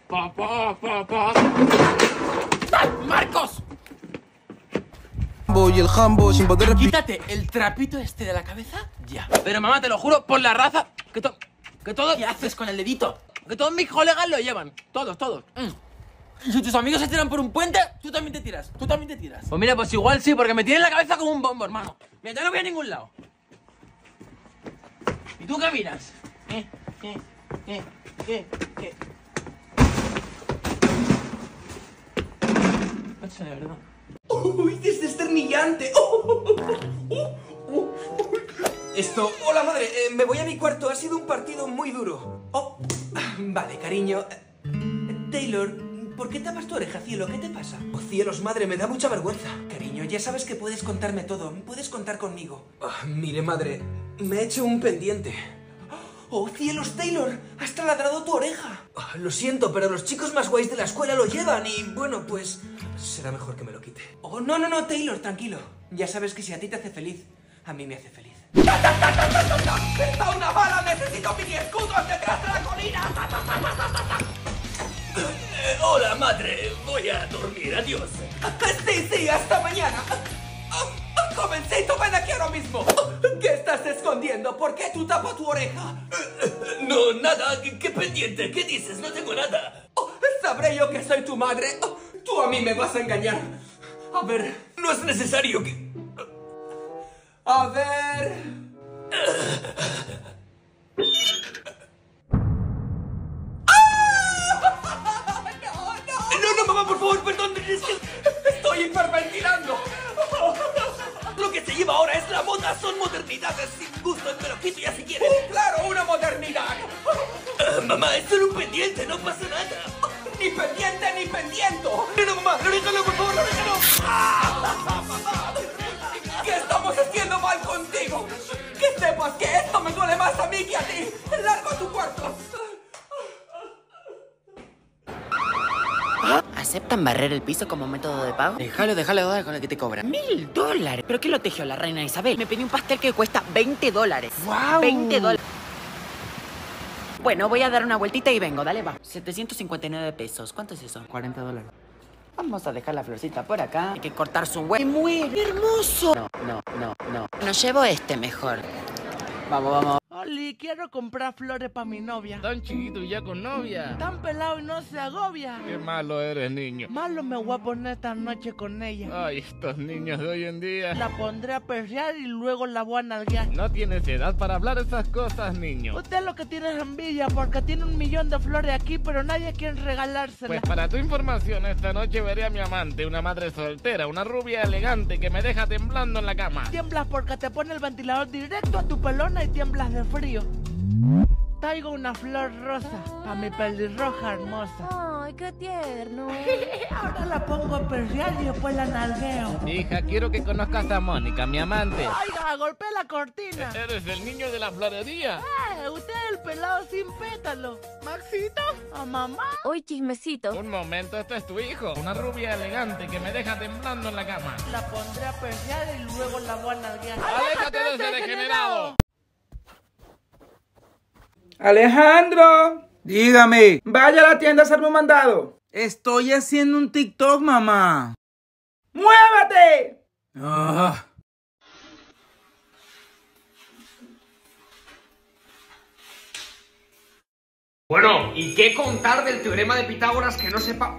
Pa, pa, pa, pa. ¡Ay, ¡Marcos! Y el jambo sin poder respirar. Quítate el trapito este de la cabeza ya. Pero mamá, te lo juro, por la raza, que, to que todo... ¿Qué haces con el dedito? Que todos mis colegas lo llevan. Todos, todos. Mm. Y si tus amigos se tiran por un puente, tú también te tiras. Tú también te tiras. Pues mira, pues igual sí, porque me tiene la cabeza como un bombo, hermano. Mira, ya no voy a ningún lado. ¿Y tú qué miras? ¿Qué? ¿Qué? ¿Qué? ¿Qué? ¿Qué? Macho, de verdad. Uy, es desternillante. Esto, hola madre, eh, me voy a mi cuarto, ha sido un partido muy duro. Oh, vale, cariño. Eh, Taylor, ¿por qué tapas tu oreja, cielo? ¿Qué te pasa? Oh, cielos, madre, me da mucha vergüenza. Cariño, ya sabes que puedes contarme todo, puedes contar conmigo. Ah, mire, madre, me he hecho un pendiente. ¡Oh, cielos, Taylor! ¡Has taladrado tu oreja! Ah, lo siento, pero los chicos más guays de la escuela lo llevan y, bueno, pues... Será mejor que me lo quite. Oh, no, no, no, Taylor, tranquilo. Ya sabes que si a ti te hace feliz, a mí me hace feliz. ¡Está una bala! ¡Necesito mi escudos detrás de la colina! Hola, madre. Voy a dormir. Adiós. Sí, sí, hasta mañana. Jovencito, ven aquí ahora mismo. ¿Qué estás escondiendo? ¿Por qué tú tapas tu oreja? No, nada. ¿Qué, pendiente? ¿Qué dices? No tengo nada. Oh, ¿Sabré yo que soy tu madre? Tú a mí me vas a engañar. A ver, No es necesario que... a ver. No, no, mamá, por favor, perdón. Es que Estoy hiperventilando. lo que se lleva ahora es la moda. Son modernidades sin gusto. Lo quito ya si quieres. ¡Oh, claro, una modernidad! Ah, mamá, es solo un pendiente. No pasa nada. ¡Ni pendiente ni pendiento! No, no, mamá. No, déjalo, por favor. No, déjalo. ¿Qué estamos haciendo mal contigo? Que sepas que esto me duele más a mí que a ti. ¡Largo a tu cuarto! ¿Aceptan barrer el piso como método de pago? Déjalo, déjalo dólares con el que te cobran. ¡Mil dólares! ¿Pero qué lo tejió la reina Isabel? Me pedí un pastel que cuesta 20 dólares. ¡Guau! 20 dólares. Bueno, voy a dar una vueltita y vengo, dale, va. 759 pesos. ¿Cuánto es eso? 40 dólares. Vamos a dejar la florcita por acá. Hay que cortar su huevo. ¡Me muero! ¡Hermoso! No, no, no, no. Nos llevo este mejor. Vamos, vamos. Oli, quiero comprar flores para mi novia. Tan chiquito y ya con novia. Tan pelado y no se agobia. Qué malo eres, niño. Malo me voy a poner esta noche con ella. Ay, estos niños de hoy en día. La pondré a perrear y luego la voy a nalguear. No tienes edad para hablar esas cosas, niño. Usted lo que tiene es envidia porque tiene un millón de flores aquí, pero nadie quiere regalárselas. Pues para tu información, esta noche veré a mi amante, una madre soltera, una rubia elegante que me deja temblando en la cama. Tiemblas porque te pone el ventilador directo a tu pelona y tiemblas de frío. Traigo una flor rosa para mi pelirroja hermosa. Ay, qué tierno. Ahora la pongo a perrear y después la nalgueo. Hija, quiero que conozcas a Mónica, mi amante. Oiga, golpea la cortina. Eres el niño de la florería. Eh, usted es el pelado sin pétalo. Maxito, a mamá. Uy, chismecito. Un momento, este es tu hijo. Una rubia elegante que me deja temblando en la cama. La pondré a perrear y luego la voy a nalguear. ¡Aléjate de ese degenerado! Alejandro, Dígame. vaya a la tienda a hacerme un mandado. Estoy haciendo un TikTok, mamá. ¡Muévete! Ah. Bueno, ¿y qué contar del teorema de Pitágoras que no sepa?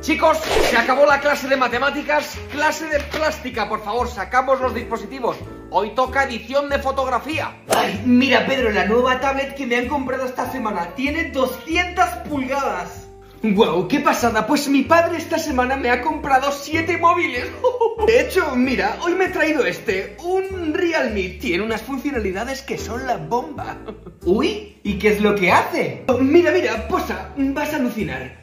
Chicos, se acabó la clase de matemáticas, clase de plástica, por favor, sacamos los dispositivos. Hoy toca edición de fotografía. Ay, mira Pedro, la nueva tablet que me han comprado esta semana tiene 200 pulgadas. Wow, qué pasada, pues mi padre esta semana me ha comprado 7 móviles. De hecho, mira, hoy me he traído este, un Realme. Tiene unas funcionalidades que son la bomba. Uy, ¿y qué es lo que hace? Mira, mira, posa, vas a alucinar.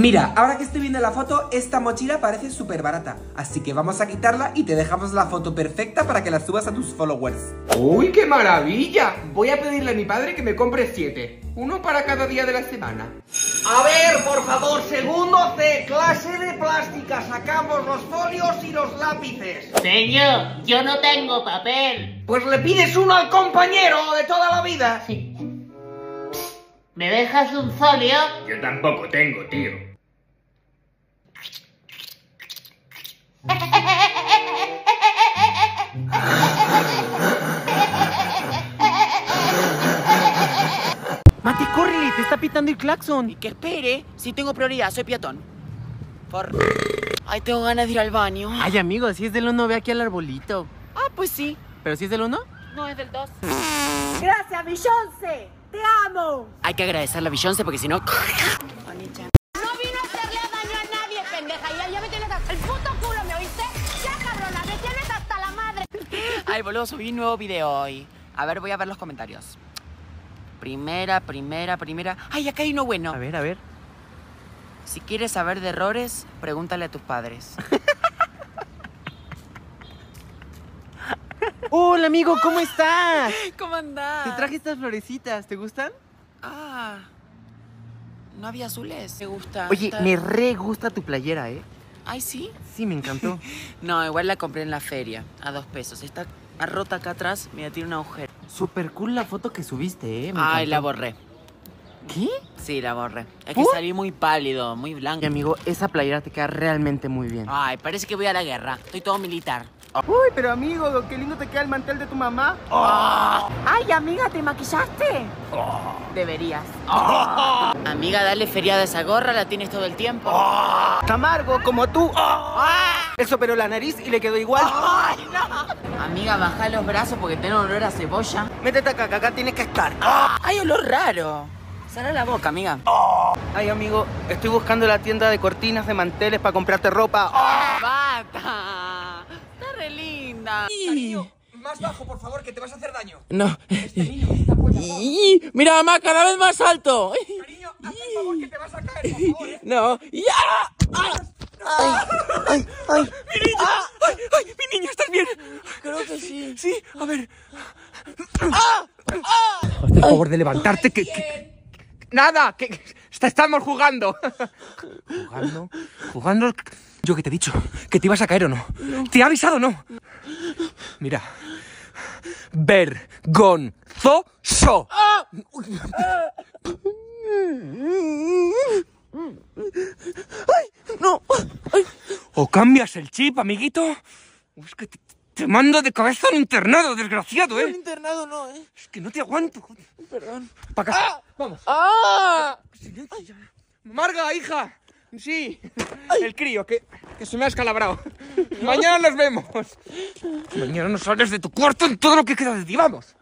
Mira, ahora que estoy viendo la foto, esta mochila parece súper barata. Así que vamos a quitarla y te dejamos la foto perfecta para que la subas a tus followers. ¡Uy, qué maravilla! Voy a pedirle a mi padre que me compre siete. Uno para cada día de la semana. A ver, por favor, segundo C, clase de plástica. Sacamos los folios y los lápices. Señor, yo no tengo papel. Pues le pides uno al compañero de toda la vida. ¿Me dejas un folio? Yo tampoco tengo, tío. Mati, córrele, te está pitando el claxon. Y que espere, si tengo prioridad, soy peatón. Por... Ay, tengo ganas de ir al baño. Ay, amigo, si es del uno, ve aquí al arbolito. Ah, pues sí. ¿Pero si es del uno? No, es del 2. Gracias, Beyoncé. Te amo. Hay que agradecerle a Beyoncé porque si no... No vino a hacerle daño a nadie, pendeja. Ya, ya me tienes hasta el puto culo, ¿me oíste? Ya, cabrona, me tienes hasta la madre. Ay, boludo, subí un nuevo video hoy. A ver, voy a ver los comentarios. Primera, primera, primera. Ay, acá hay uno bueno. A ver, a ver. Si quieres saber de errores, pregúntale a tus padres. Hola, amigo, ¿cómo estás? ¿Cómo andás? Te traje estas florecitas, ¿te gustan? Ah, no había azules. Me gusta. Oye, me re gusta tu playera, ¿eh? Ay, ¿sí? Sí, me encantó. No, igual la compré en la feria, a dos pesos. Está rota acá atrás, mira, tiene un agujero. Súper cool la foto que subiste, ¿eh? Me Ay, encantó. la borré. ¿Qué? Sí, la borré. Es que ¿Por? salí muy pálido, muy blanco. Y amigo, esa playera te queda realmente muy bien. Ay, parece que voy a la guerra. Estoy todo militar. Uy, pero amigo, qué lindo te queda el mantel de tu mamá. Ay, amiga, ¿te maquillaste? Deberías. Amiga, dale feriado a esa gorra, la tienes todo el tiempo. Camargo, como tú. Eso pero la nariz y le quedó igual. Amiga, baja los brazos porque tengo olor a cebolla. Métete acá, que acá tienes que estar. Ay, olor raro. Cerra la boca, amiga. Ay, amigo, estoy buscando la tienda de cortinas de manteles para comprarte ropa. ¡Bata! Está linda. Más bajo, por favor, que te vas a hacer daño. No. ¡Y! Mira, mamá, cada vez más alto. Cariño, haz el favor que te vas a caer, por favor. ¿eh? No. ¡Ya! ¡Ah! ¡Ay! ¡Ay! ¡Ay! ¡Mi niño! ¡Ay, ay! ¡Mi niño, estás bien! Creo que sí. Sí, a ver. ¡Ah! ¡Ah! Hazte el favor de levantarte, que... que- Nada, que que est- estamos jugando. ¿Jugando? ¿Jugando? Yo que te he dicho, que te ibas a caer o no. ¿Te he avisado o no? Mira. Vergonzoso. ¡Ay! ¡No! ¡Ay! O cambias el chip, amiguito. O es que te, Te mando de cabeza al internado, desgraciado, ¿eh? internado no, ¿eh? Es que no te aguanto. Perdón. Pa' casa. Vamos. ¡Ah! Marga, hija. Sí. El crío, que, que se me ha escalabrado. Mañana nos vemos. Mañana no sales de tu cuarto en todo lo que queda de ti. Vamos.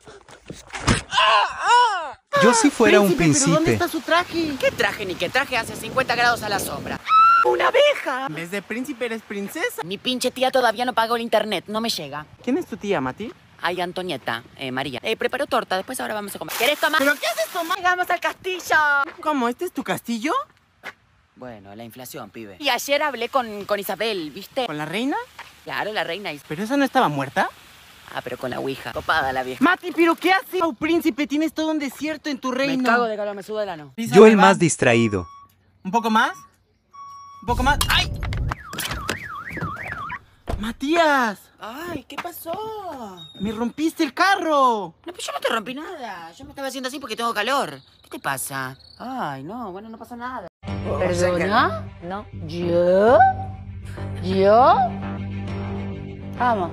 Yo si fuera un Príncipe, ¿pero ¿Dónde está su traje? ¿Qué traje ni qué traje hace 50 grados a la sombra? ¡Una abeja! En vez de príncipe eres princesa. Mi pinche tía todavía no pagó el internet, no me llega. ¿Quién es tu tía, Mati? Ay, Antonieta, eh, María. Eh, preparó torta, después ahora vamos a comer. ¿Quieres tomar? ¿Pero qué haces, Tomás? Llegamos al castillo. ¿Cómo? ¿Este es tu castillo? Bueno, la inflación, pibe. Y ayer hablé con, con Isabel, ¿viste? ¿Con la reina? Claro, la reina. Is- ¿Pero esa no estaba muerta? Ah, pero con la ouija. Copada la vieja. Mati, ¿pero qué haces? Oh, príncipe, tienes todo un desierto en tu reino. Me cago de calor, me sube el ano. Yo el más distraído. ¿Un poco más? ¿Un poco más? ¡Ay! ¡Matías! Ay, ¿qué pasó? ¡Me rompiste el carro! No, pues yo no te rompí nada. Yo me estaba haciendo así porque tengo calor. ¿Qué te pasa? Ay, no, bueno, no pasa nada. ¿Perdona? No. ¿Yo? ¿Yo? Vamos.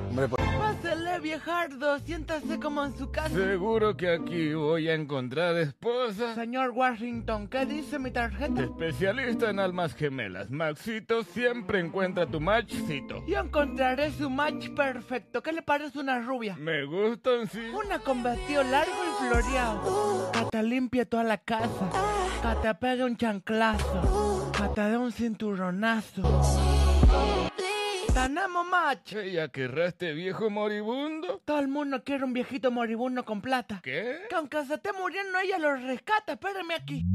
Pásale, viejardo. Siéntase como en su casa. Seguro que aquí voy a encontrar esposa. Señor Washington, ¿qué dice mi tarjeta? Especialista en almas gemelas. Maxito siempre encuentra tu matchcito. Yo encontraré su match perfecto. ¿Qué le parece una rubia? Me gustan, sí. Una con vestido largo y floreado. Que te limpie toda la casa. Que te pegue un chanclazo. Que te dé un cinturonazo. ¡Tenemos match! ¿Ella querrá este viejo moribundo? Todo el mundo quiere un viejito moribundo con plata. ¿Qué? Que aunque se esté muriendo, ella lo rescata. Espérame aquí.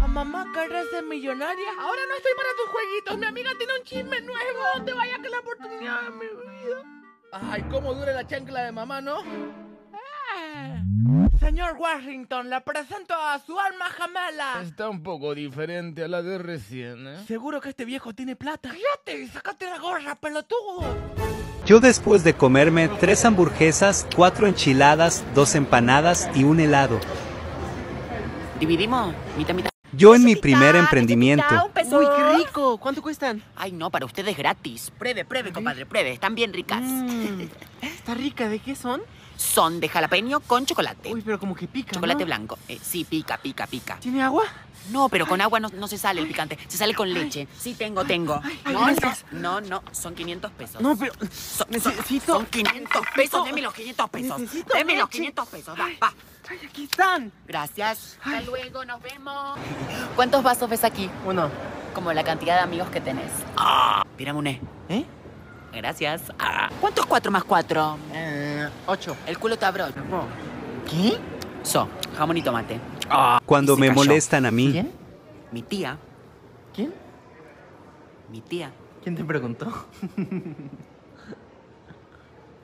¿A mamá querés ser millonaria? Ahora no estoy para tus jueguitos. Mi amiga tiene un chisme nuevo. ¿Dónde vaya que la oportunidad de mi vida? Ay, cómo dure la chancla de mamá, ¿no? Señor Washington, le presento a su alma gemela. Está un poco diferente a la de recién, ¿eh? Seguro que este viejo tiene plata. ¡Cállate! ¡Sácate la gorra, pelotudo! Yo después de comerme tres hamburguesas, cuatro enchiladas, dos empanadas y un helado. ¿Dividimos? ¿Mitad, mitad? Yo en mi primer emprendimiento. ¡Uy, qué rico! ¿Cuánto cuestan? Ay, no, para ustedes gratis. Pruebe, pruebe, compadre, pruebe. Están bien ricas. Está rica, ¿de qué son? Son de jalapeño con chocolate. Uy, pero como que pica, Chocolate ¿no? blanco. Eh, sí, pica, pica, pica. ¿Tiene agua? No, pero con agua no, no se sale el picante. Se sale con leche. Sí, tengo, tengo. No, no, no, no. Son 500 pesos. No, pero Son, necesito- Son 500 pesos. Deme los 500 pesos. Necesito Deme los leche. 500 pesos. Va, va. ¡Ay, aquí están! Gracias. Hasta luego, nos vemos. ¿Cuántos vasos ves aquí? Uno. Como la cantidad de amigos que tenés. Ah, Piramuné. ¿Eh? Gracias. Ah. ¿Cuánto es 4 más 4? Eh, ocho. El culo te abro. ¿Qué? So, jamón y tomate. Cuando Y se me cayó. molestan a mí. ¿Quién? Mi tía. ¿Quién? Mi tía. ¿Quién te preguntó?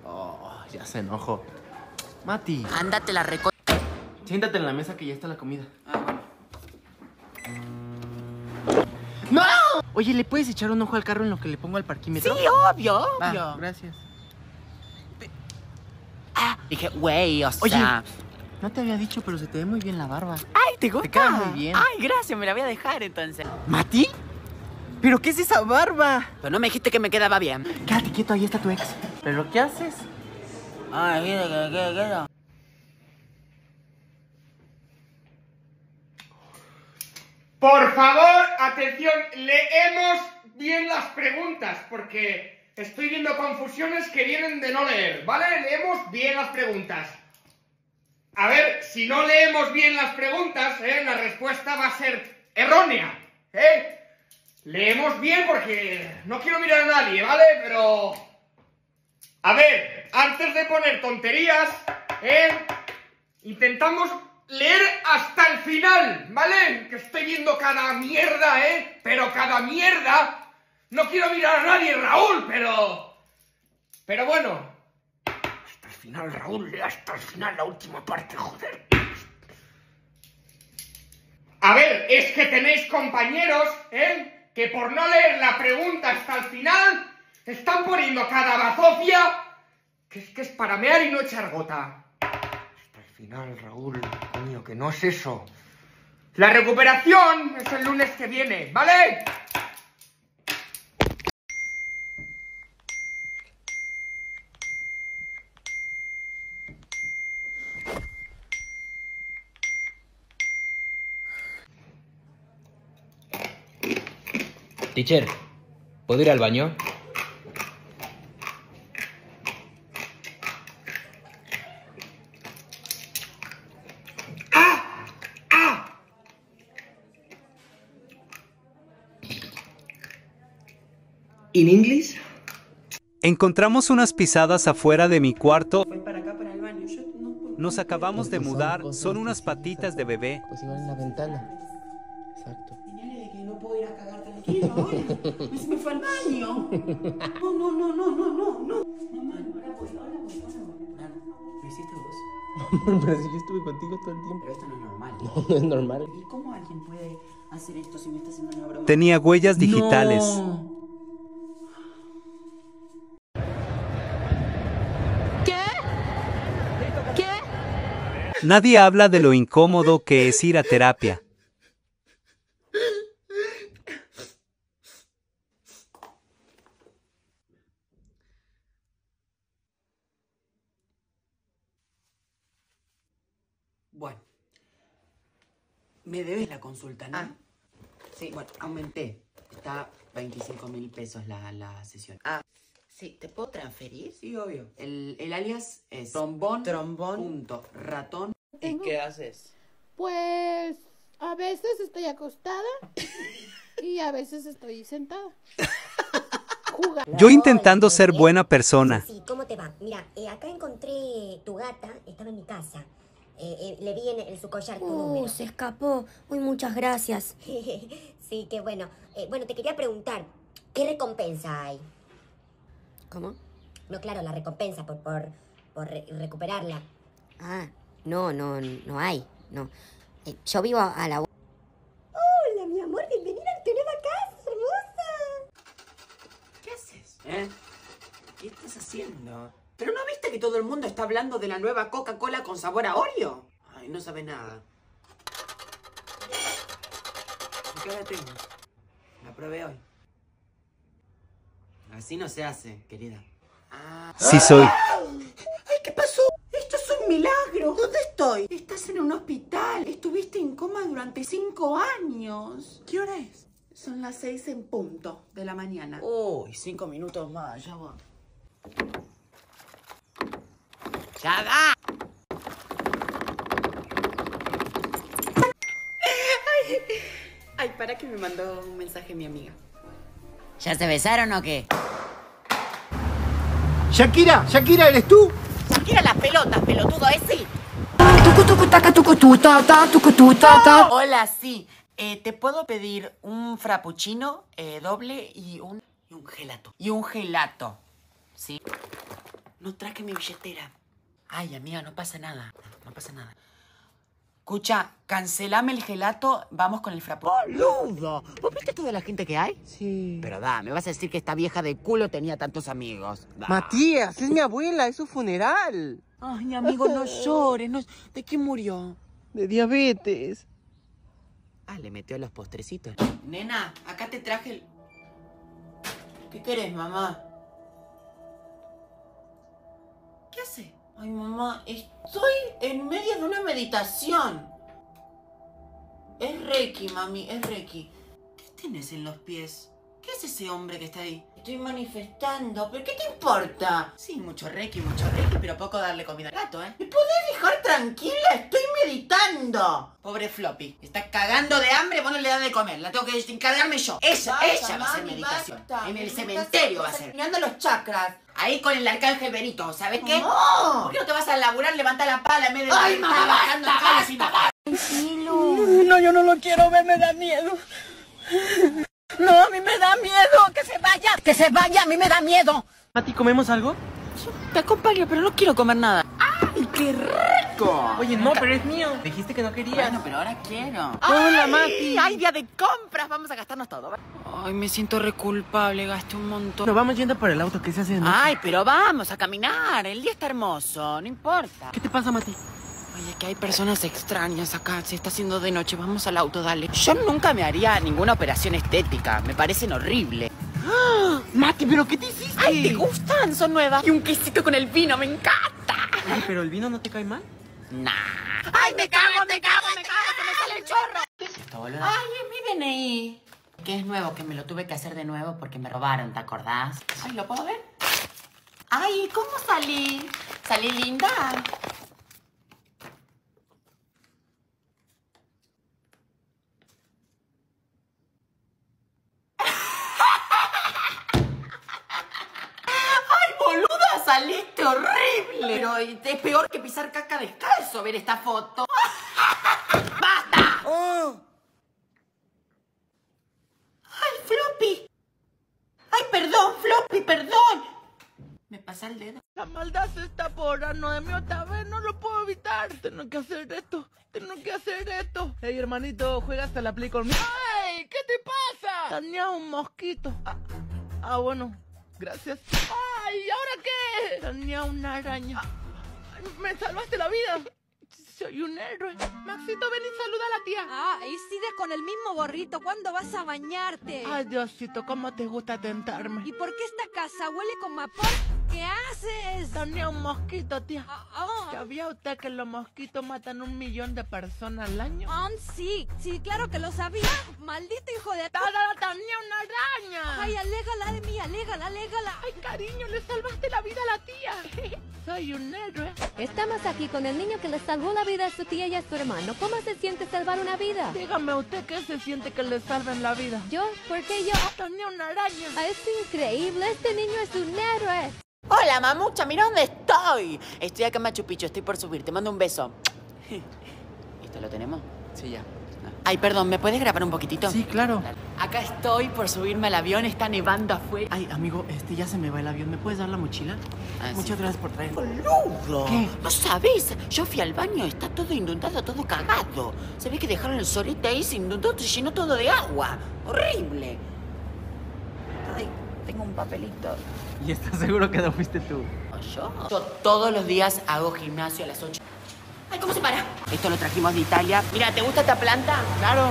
oh, ya se enojó. Mati, Ándate la reco... siéntate en la mesa que ya está la comida. Ah, bueno. ¡No! Oye, ¿le puedes echar un ojo al carro en lo que le pongo al Sí, parquímetro? obvio, Va, obvio. gracias. Ah, dije, güey, o sea... Oye, no te había dicho, pero se te ve muy bien la barba. Ay, ¿te gusta? Te queda muy bien. Ay, gracias, me la voy a dejar entonces. ¿Mati? ¿Pero qué es esa barba? Pero no me dijiste que me quedaba bien. Quédate quieto, ahí está tu ex. ¿Pero qué haces? Ay, mira, que que queda. Por favor, atención, leemos bien las preguntas, porque estoy viendo confusiones que vienen de no leer, ¿vale? Leemos bien las preguntas. A ver, si no leemos bien las preguntas, ¿eh? la respuesta va a ser errónea, ¿eh? Leemos bien porque no quiero mirar a nadie, ¿vale? Pero... A ver, antes de poner tonterías, ¿eh? Intentamos leer hasta el final, ¿vale? Que estoy viendo cada mierda, ¿eh? Pero cada mierda. No quiero mirar a nadie, Raúl, pero... Pero bueno. Hasta el final, Raúl, lee hasta el final la última parte, joder. A ver, es que tenéis compañeros, ¿eh? Que por no leer la pregunta hasta el final, están poniendo cada bazofia que es que es para mear y no echar gota. Hasta el final, Raúl, no es eso. La recuperación es el lunes que viene, ¿vale? Teacher, ¿puedo ir al baño? ¿En inglés? Encontramos unas pisadas afuera de mi cuarto. Nos acabamos de mudar, son unas patitas de bebé. Pues iban en la ventana. Exacto. Señale que no puedo ir a cagar tranquilo ahora. Me- Se me fue al baño. No, no, no, no, no, no, no. Mamá, ahora voy, ahora voy, ahora voy. ¿Lo hiciste vos? Pero si yo estuve contigo todo el tiempo. Pero esto no es normal. No, no es normal. ¿Y cómo alguien puede hacer esto si me está haciendo una broma? Tenía huellas digitales. No. Nadie habla de lo incómodo que es ir a terapia. Bueno. Me debes la consulta, ¿no? sí. Bueno, aumenté. Está 25 mil pesos la, la sesión. Ah, sí. ¿Te puedo transferir? Sí, obvio. El, el alias es trombón, trombón, punto, ratón. ¿Y qué haces? Pues a veces estoy acostada y a veces estoy sentada. Yo intentando ser buena persona. Sí, ¿cómo te va? Mira, eh, acá encontré tu gata, estaba en mi casa. Eh, eh, le vi en, en su collar tu número. se escapó. Uy, muchas gracias. sí, qué bueno. Eh, bueno, te quería preguntar, ¿qué recompensa hay? ¿Cómo? No, claro, la recompensa por, por, por re- recuperarla. Ah, no, no, no hay, no. Eh, yo vivo a la... Hola, mi amor, bienvenida a tu nueva casa, hermosa. ¿Qué haces? ¿Eh? ¿Qué estás haciendo? ¿Pero no viste que todo el mundo está hablando de la nueva Coca-Cola con sabor a Oreo? Ay, no sabe nada. ¿Qué hora tengo? La probé hoy. Así no se hace, querida. Ah. Sí soy. ¡Ay, qué pasó! ¡Esto es un milagro! ¿Dónde estoy? Estás en un hospital. Estuviste en coma durante cinco años. ¿Qué hora es? Son las seis en punto de la mañana. Uy, cinco minutos más, ya va. ¡Ya va! Ay, ay, para que me mandó un mensaje mi amiga. ¿Ya se besaron o qué? Shakira, Shakira, ¿eres tú? Shakira las pelotas, pelotudo, ¿eh? Sí. Hola, sí. Eh, ¿Te puedo pedir un frappuccino eh, doble y un, y un gelato? Y un gelato. ¿Sí? No traje mi billetera. Ay, amiga, no pasa nada. No pasa nada. Escucha, cancelame el gelato, vamos con el frappuccino. ¡Boludo! ¿Vos viste toda la gente que hay? Sí. Pero da, me vas a decir que esta vieja de culo tenía tantos amigos. Da. Matías, es mi abuela, es su funeral. Ay, amigo, no llores. No... ¿De qué murió? De diabetes. Ah, le metió los postrecitos. Nena, acá te traje el... ¿Qué querés, mamá? Ay, mamá, estoy en medio de una meditación. Es Reiki, mami, es Reiki. ¿Qué tienes en los pies? ¿Qué es ese hombre que está ahí? Estoy manifestando, pero ¿qué te importa? Sí, mucho Reiki, mucho Reiki, pero poco darle comida al gato, ¿eh? ¿Me podés dejar tranquila? Estoy meditando. Pobre Floppy, está cagando de hambre, vos no le das de comer, la tengo que encargarme yo. Ella, Basta, ella va a hacer meditación. basta. En el cementerio va a ser. alineando los chakras. Ahí con el arcángel Benito, ¿sabes qué? No. ¿Por qué no te vas a laburar, levanta la pala en vez de Ay, mamá, bajando basta, nada? No, yo no lo quiero ver, me da miedo. No, a mí me da miedo. Que se vaya, que se vaya, a mí me da miedo. Mati, ¿comemos algo? Te acompaño, pero no quiero comer nada. ¡Ay, qué rico! Oye, no, pero es mío. Dijiste que no querías. Bueno, pero ahora quiero. Hola, ¡Ay! Mati. ¡Ay, día de compras! Vamos a gastarnos todo. Ay, me siento reculpable, gasté un montón. Nos vamos yendo por el auto, ¿qué se hace? Ay, pero vamos a caminar. El día está hermoso, no importa. ¿Qué te pasa, Mati? Oye, que hay personas extrañas acá. Se está haciendo de noche. Vamos al auto, dale. Yo nunca me haría ninguna operación estética. Me parecen horribles. ¡Ah! Mati, ¿pero qué te hiciste? ¡Ay, te gustan! Son nuevas. Y un quesito con el vino, me encanta. Ay, pero el vino no te cae mal. Nah. Ay, me cago, me cago, me cago, que me sale el chorro. Esto, boludo. Ay, es mi DNI. Que es nuevo, que me lo tuve que hacer de nuevo porque me robaron, ¿te acordás? Ay, ¿lo puedo ver? Ay, ¿cómo salí? Salí linda. ¡Ay, boluda! Saliste horrible. Pero es peor que pisar caca descalzo ver esta foto. ¡Basta! ¡Ay, Floppy! ¡Ay, perdón, Floppy, perdón! Me pasa el dedo. La maldad se está apoderando de mí otra vez, no lo puedo evitar. Tengo que hacer esto, tengo que hacer esto. Hey, hermanito, juega hasta la play conmigo. ¡Ay! ¿Qué te pasa? Tenía un mosquito. Ah, ah, bueno, gracias. ¡Ay! ¿Y ahora qué? Tenía una araña. Me salvaste la vida. Soy un héroe. Maxito, ven y saluda a la tía. Ah, y sigue con el mismo gorrito. ¿Cuándo vas a bañarte? Ay, Diosito, ¿cómo te gusta tentarme? ¿Y por qué esta casa huele con mapón? ¿Qué haces? Tenía un mosquito, tía. ah. ¿Sabía usted que los mosquitos matan un millón de personas al año? Ah, sí, sí, claro que lo sabía. Maldito hijo de... ¡Tada, tenía una araña! Ay, alégala de mí, alégala, alégala. Ay, cariño, le salvaste la vida a la tía. Soy un héroe. Estamos aquí con el niño que le salvó la vida a su tía y a su hermano. ¿Cómo se siente salvar una vida? Dígame usted qué se siente que le salven la vida. ¿Yo? ¿Por qué yo? Tenía una araña. Ah, Es increíble, este niño es un héroe. Hola, mamucha, mira dónde estoy. Estoy acá en Machu Picchu, estoy por subir. Te mando un beso. ¿Esto lo tenemos? Sí, ya. Ay, perdón, ¿me puedes grabar un poquitito? Sí, claro. Acá estoy por subirme al avión, está nevando afuera. Ay, amigo, este ya se me va el avión. ¿Me puedes dar la mochila? Ah, sí. Muchas gracias por traerme. ¡Boludo! ¿Qué? ¿No sabes? Yo fui al baño, está todo inundado, todo cagado. Se ve que dejaron el solete ahí, se inundó, se llenó todo de agua. ¡Horrible! Ay, tengo un papelito. ¿Y estás seguro que no fuiste tú? ¿Yo? Yo todos los días hago gimnasio a las 8. ¡Ay, cómo se para! Esto lo trajimos de Italia. Mira, ¿te gusta esta planta? Claro.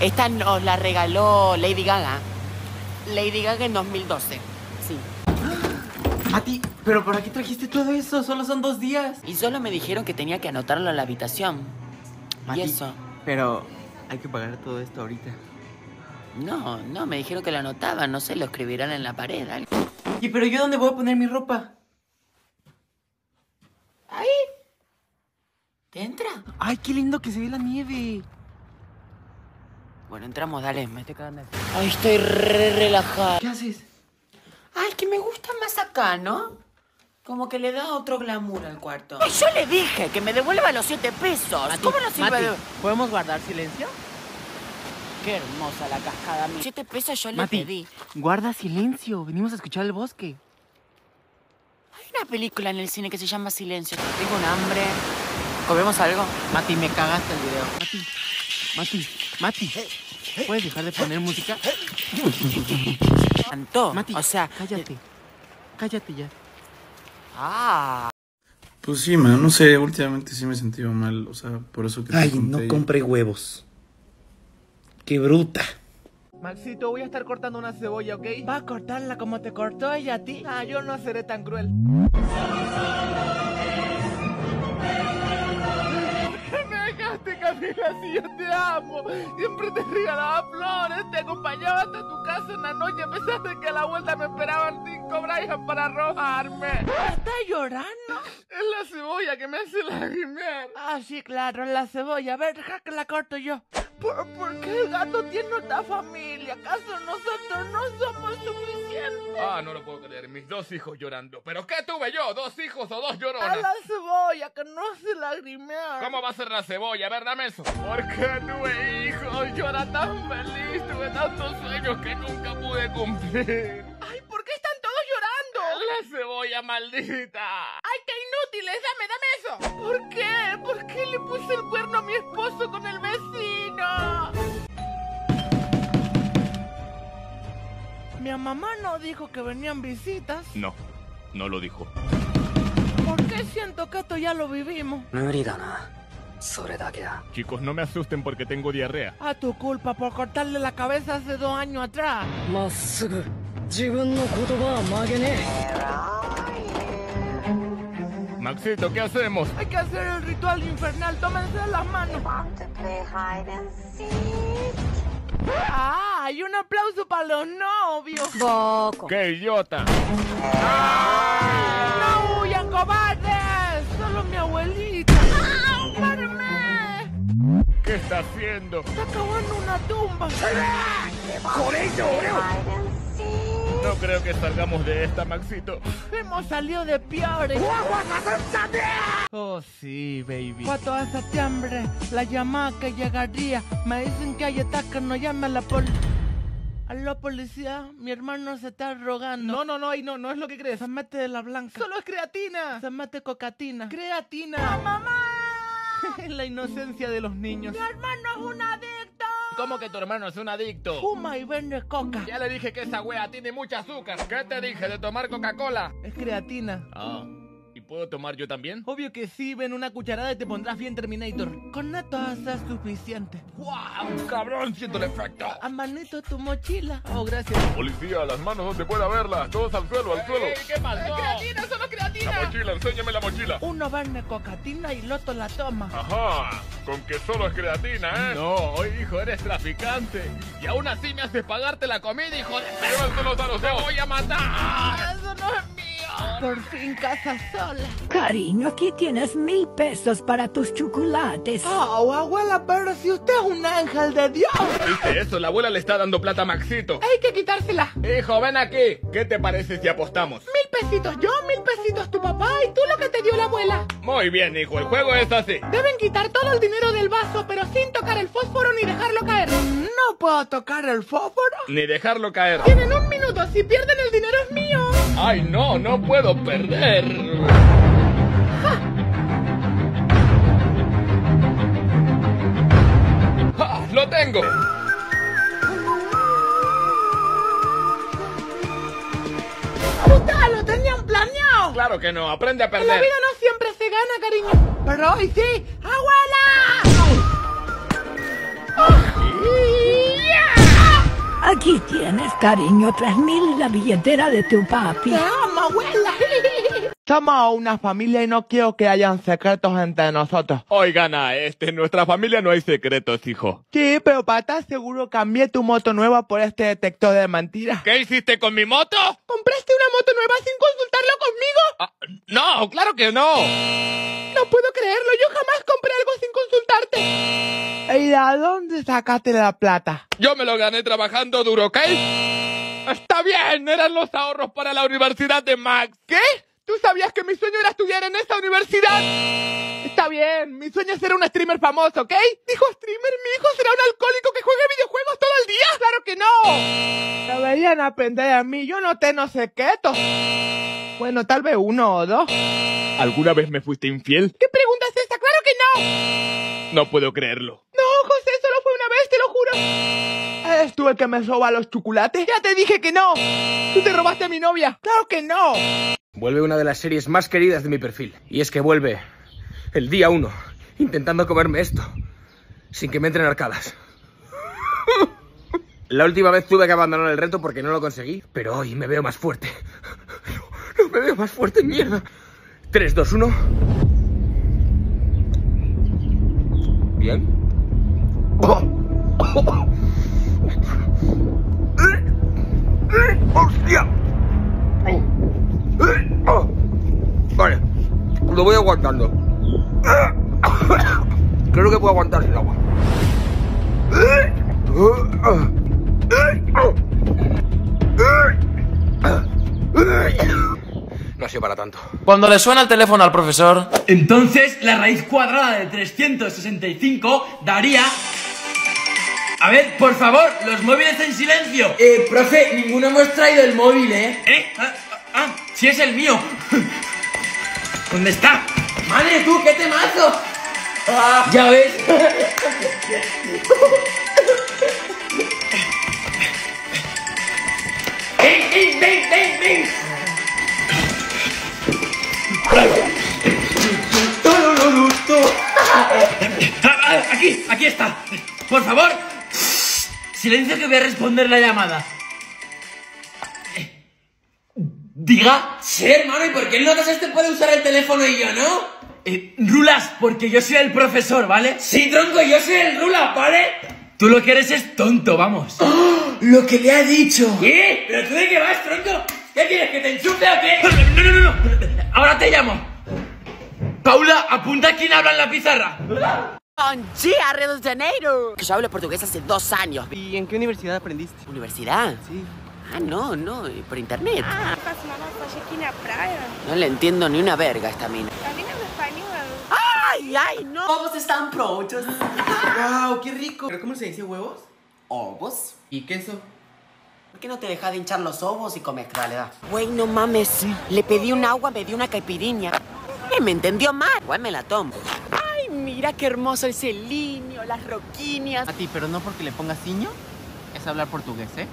Esta nos la regaló Lady Gaga. Lady Gaga en 2012. Sí. Mati, pero ¿por aquí trajiste todo eso? Solo son dos días. Y solo me dijeron que tenía que anotarlo en la habitación. Mati, Y eso. Pero hay que pagar todo esto ahorita. No, no, me dijeron que lo anotaban, no sé, lo escribirán en la pared. algo. ¿Y pero yo dónde voy a poner mi ropa? Ahí. ¿Te entra? Ay, qué lindo que se ve la nieve. Bueno, entramos, dale, me estoy cagando. Ay, estoy re relajada. ¿Qué haces? Ay, que me gusta más acá, ¿no? Como que le da otro glamour al cuarto. Ay, yo le dije que me devuelva los siete pesos. ¿Cómo no sirve Mati, de...? ¿podemos guardar silencio? Qué hermosa la cascada. mía. Siete pesos yo le Mati, pedí. guarda silencio. Venimos a escuchar el bosque. Hay una película en el cine que se llama Silencio. Tengo un hambre. ¿Comemos algo? Mati, me cagaste el video. Mati, Mati, Mati. ¿Puedes dejar de poner música? Cantó. Mati, o sea, cállate. Cállate ya. Ah. Pues sí, man, no sé, últimamente sí me he sentido mal, o sea, por eso que te Ay, conté no compré huevos. Qué bruta. Maxito, voy a estar cortando una cebolla, ¿ok? Va a cortarla como te cortó ella a ti. Ah, yo no seré tan cruel. Me dejaste, Camila, si yo te amo. Siempre te regalaba flores, te acompañaba hasta tu casa en la noche, a pesar de que a la vuelta me esperaban cinco Brian para arrojarme. ¿Estás llorando? Es la cebolla que me hace lagrimear. Ah, sí, claro, es la cebolla. A ver, deja que la corto yo. ¿Por, por qué el gato tiene otra familia? ¿Acaso nosotros no somos suficientes? Ah, no lo puedo creer. Mis dos hijos llorando. ¿Pero qué tuve yo? ¿Dos hijos o dos A lloronas? la cebolla, que no se lagrimea. ¿Cómo va a ser la cebolla? A ver, dame eso. Porque tuve hijos. Yo era tan feliz. Tuve tantos sueños que nunca pude cumplir. Ay, ¿por qué están todos llorando? La cebolla maldita. ¡Ay, qué inútiles! ¡Dame, dame eso! ¿Por qué? ¿Por qué le puse el cuerno a mi esposo con el vecino? Mi mamá no dijo que venían visitas. No, no lo dijo. ¿Por qué siento que esto ya lo vivimos? Chicos, no me asusten porque tengo diarrea. A tu culpa por cortarle la cabeza hace dos años atrás. Maxito, ¿qué hacemos? Hay que hacer el ritual infernal. Tómense las manos. Ah, ¡Ay, un aplauso para los novios! Boco. ¡Qué idiota! ¡No huyan, cobardes! ¡Solo mi abuelita! ¡Ah, ¡Párame! ¿Qué está haciendo? ¡Está cavando una tumba! ¡Joder, No creo que salgamos de esta, Maxito. Hemos salido de peores. Oh, sí, baby. Cuatro a septiembre, la llamada que llegaría. Me dicen que hay ataques, no llame a la pol... Aló, policía, mi hermano se está rogando. No, no, no, ahí no, no es lo que crees. Se mete de la blanca. Solo es creatina. Se mete cocatina. Creatina. mamá! la inocencia de los niños. Mi hermano es un adicto. ¿Cómo que tu hermano es un adicto? Fuma y vende coca. Ya le dije que esa wea tiene mucha azúcar. ¿Qué te dije de tomar Coca-Cola? Es creatina. Ah. ¿Y puedo tomar yo también? Obvio que sí, ven una cucharada y te pondrás bien Terminator. Con esto va a ser suficiente. ¡Wow! ¡Cabrón! Siento el efecto. A manito tu mochila. Oh, gracias. Policía, las manos donde pueda verlas. Todos al suelo, al suelo. ¿Qué pasó? ¡Creatina, solo creatina! La mochila, enséñame la mochila. Uno vende cocatina y el otro la toma. Ajá. Con que solo es creatina, ¿eh? No, hijo, eres traficante. Y aún así me haces pagarte la comida, hijo de... Llévanselos a los ¡Te voy a matar! ¡Eso no es mío! Por fin casa sola. Cariño, aquí tienes mil pesos para tus chocolates. Oh, abuela, pero si usted es un ángel de Dios. ¿Viste eso? La abuela le está dando plata a Maxito. Hay que quitársela. Hijo, ven aquí. ¿Qué te parece si apostamos? Mil pesitos yo, mil pesitos tu papá y tú lo que te dio la abuela. Muy bien, hijo. El juego es así. Deben quitar todo el dinero del vaso, pero sin tocar el fósforo ni dejarlo caer. No puedo tocar el fósforo. Ni dejarlo caer. Tienen un minuto. Si pierden el dinero es mío. Ay, no, no puedo perder. Tengo! ¡Usted lo tenían planeado! Claro que no. Aprende a En la perder. vida no siempre se gana, cariño. Pero hoy sí. ¡Abuela! Aquí tienes, cariño, tres mil la billetera de tu papi. ¡Te amo, abuela! Somos una familia y no quiero que hayan secretos entre nosotros. Oigan, este, en nuestra familia no hay secretos, hijo. Sí, pero para estar seguro cambié tu moto nueva por este detector de mentiras. ¿Qué hiciste con mi moto? ¿Compraste una moto nueva sin consultarlo conmigo? Ah, no, claro que no. No puedo creerlo, yo jamás compré algo sin consultarte. ¿Y de dónde sacaste la plata? Yo me lo gané trabajando duro, ¿ok? Está bien, eran los ahorros para la universidad de Max. ¿Qué? ¿Tú sabías que mi sueño era estudiar en esa universidad? Está bien, mi sueño es ser un streamer famoso, ¿ok? Dijo streamer, mi hijo será un alcohólico que juegue videojuegos todo el día. ¡Claro que no! Deberían aprender a mí, yo no tengo secretos. Bueno, tal vez uno o dos. ¿Alguna vez me fuiste infiel? ¿Qué pregunta es esta? ¡Claro que no! No puedo creerlo. No, José, solo fue una vez, te lo juro. ¿Eres tú el que me roba los chocolates? Ya te dije que no. Tú te robaste a mi novia. ¡Claro que no! Vuelve una de las series más queridas de mi perfil. Y es que vuelve el día uno, intentando comerme esto, sin que me entren arcadas. La última vez tuve que abandonar el reto porque no lo conseguí, pero hoy me veo más fuerte. No, no me veo más fuerte, mierda. 3, 2, 1. Bien. ¡Hostia! Vale, lo voy aguantando. Creo que puedo aguantar el agua. No ha sido para tanto. Cuando le suena el teléfono al profesor... Entonces, la raíz cuadrada de 365 daría... A ver, por favor, los móviles en silencio. Eh, profe, ninguno hemos traído el móvil, ¿eh? ¿Eh? Ah, ah, sí es el mío. ¿Dónde está? Madre, tú, qué temazo. Ah, ya ves. ¡Ven, ven, ven, ven, ven! Aquí, aquí está. Por favor, silencio que voy a responder la llamada. Diga. Sí, hermano, ¿y por qué el notas este puede usar el teléfono y yo no? Eh, rulas, porque yo soy el profesor, ¿vale? Sí, tronco, yo soy el Rulas, ¿vale? Tú lo que eres es tonto, vamos. lo que le ha dicho. ¿Qué? ¿Pero tú de qué vas, tronco? ¿Qué quieres, que te enchufe o qué? No, no, no, no. Ahora te llamo. Paula, apunta quién habla en la pizarra. Bom dia, Rio de Janeiro. Que yo hablo portugués hace dos años. ¿Y en qué universidad aprendiste? ¿Universidad? Sí. Ah, no, no, eh, por internet. Ah, na praia. No le entiendo ni una verga a esta mina. Também não espanhol. ¡Ay, ay, no! Ovos están prontos. ¡Wow, qué rico! ¿Pero cómo se dice huevos? ¿Ovos? ¿Y queso? ¿Por qué no te dejas de hinchar los ovos y comes? Dale, da. Güey, no mames. Le pedí un agua, me dio una caipirinha. Eh, me entendió mal. Igual me la tomo. Ay, mira qué hermoso ese linio, las roquinias. A ti, pero no porque le pongas ciño. Es hablar portugués, ¿eh?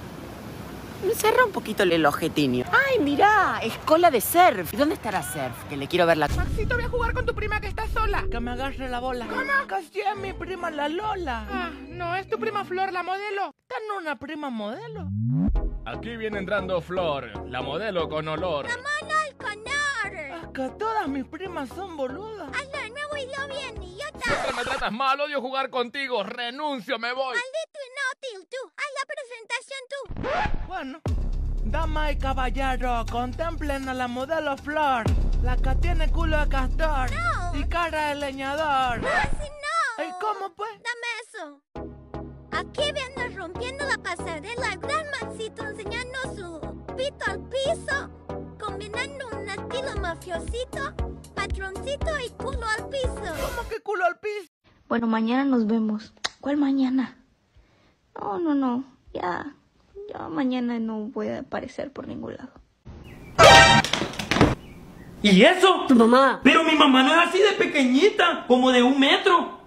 Me cerra un poquito el ojetinio. Ay, mira, escuela de surf. ¿Y dónde estará surf? Que le quiero ver la... Maxito, voy a jugar con tu prima que está sola. Que me agarre la bola. ¿Cómo? Casi es mi prima la Lola. Ah, no, es tu prima Flor, la modelo. ¿Tan una prima modelo? Aquí viene entrando Flor, la modelo con olor. al canal. Es que todas mis primas son boludas. Hazlo de nuevo y lo bien, idiota. Siempre me tratas mal, odio jugar contigo. Renuncio, me voy. Maldito inútil, tú. Haz la presentación tú. Bueno, dama y caballero, contemplen a la modelo Flor. La que tiene culo de castor No. y cara de leñador. No, así no. ¿Y cómo pues? Dame eso. Aquí viene rompiendo la pasarela el gran Maxito enseñando su pito al piso, combinando un estilo mafiosito, patroncito y culo al piso. ¿Cómo que culo al piso? Bueno, mañana nos vemos. ¿Cuál mañana? No, no, no. Ya. Ya mañana no voy a aparecer por ningún lado. ¿Y eso? Tu mamá. Pero mi mamá no es así de pequeñita, como de un metro.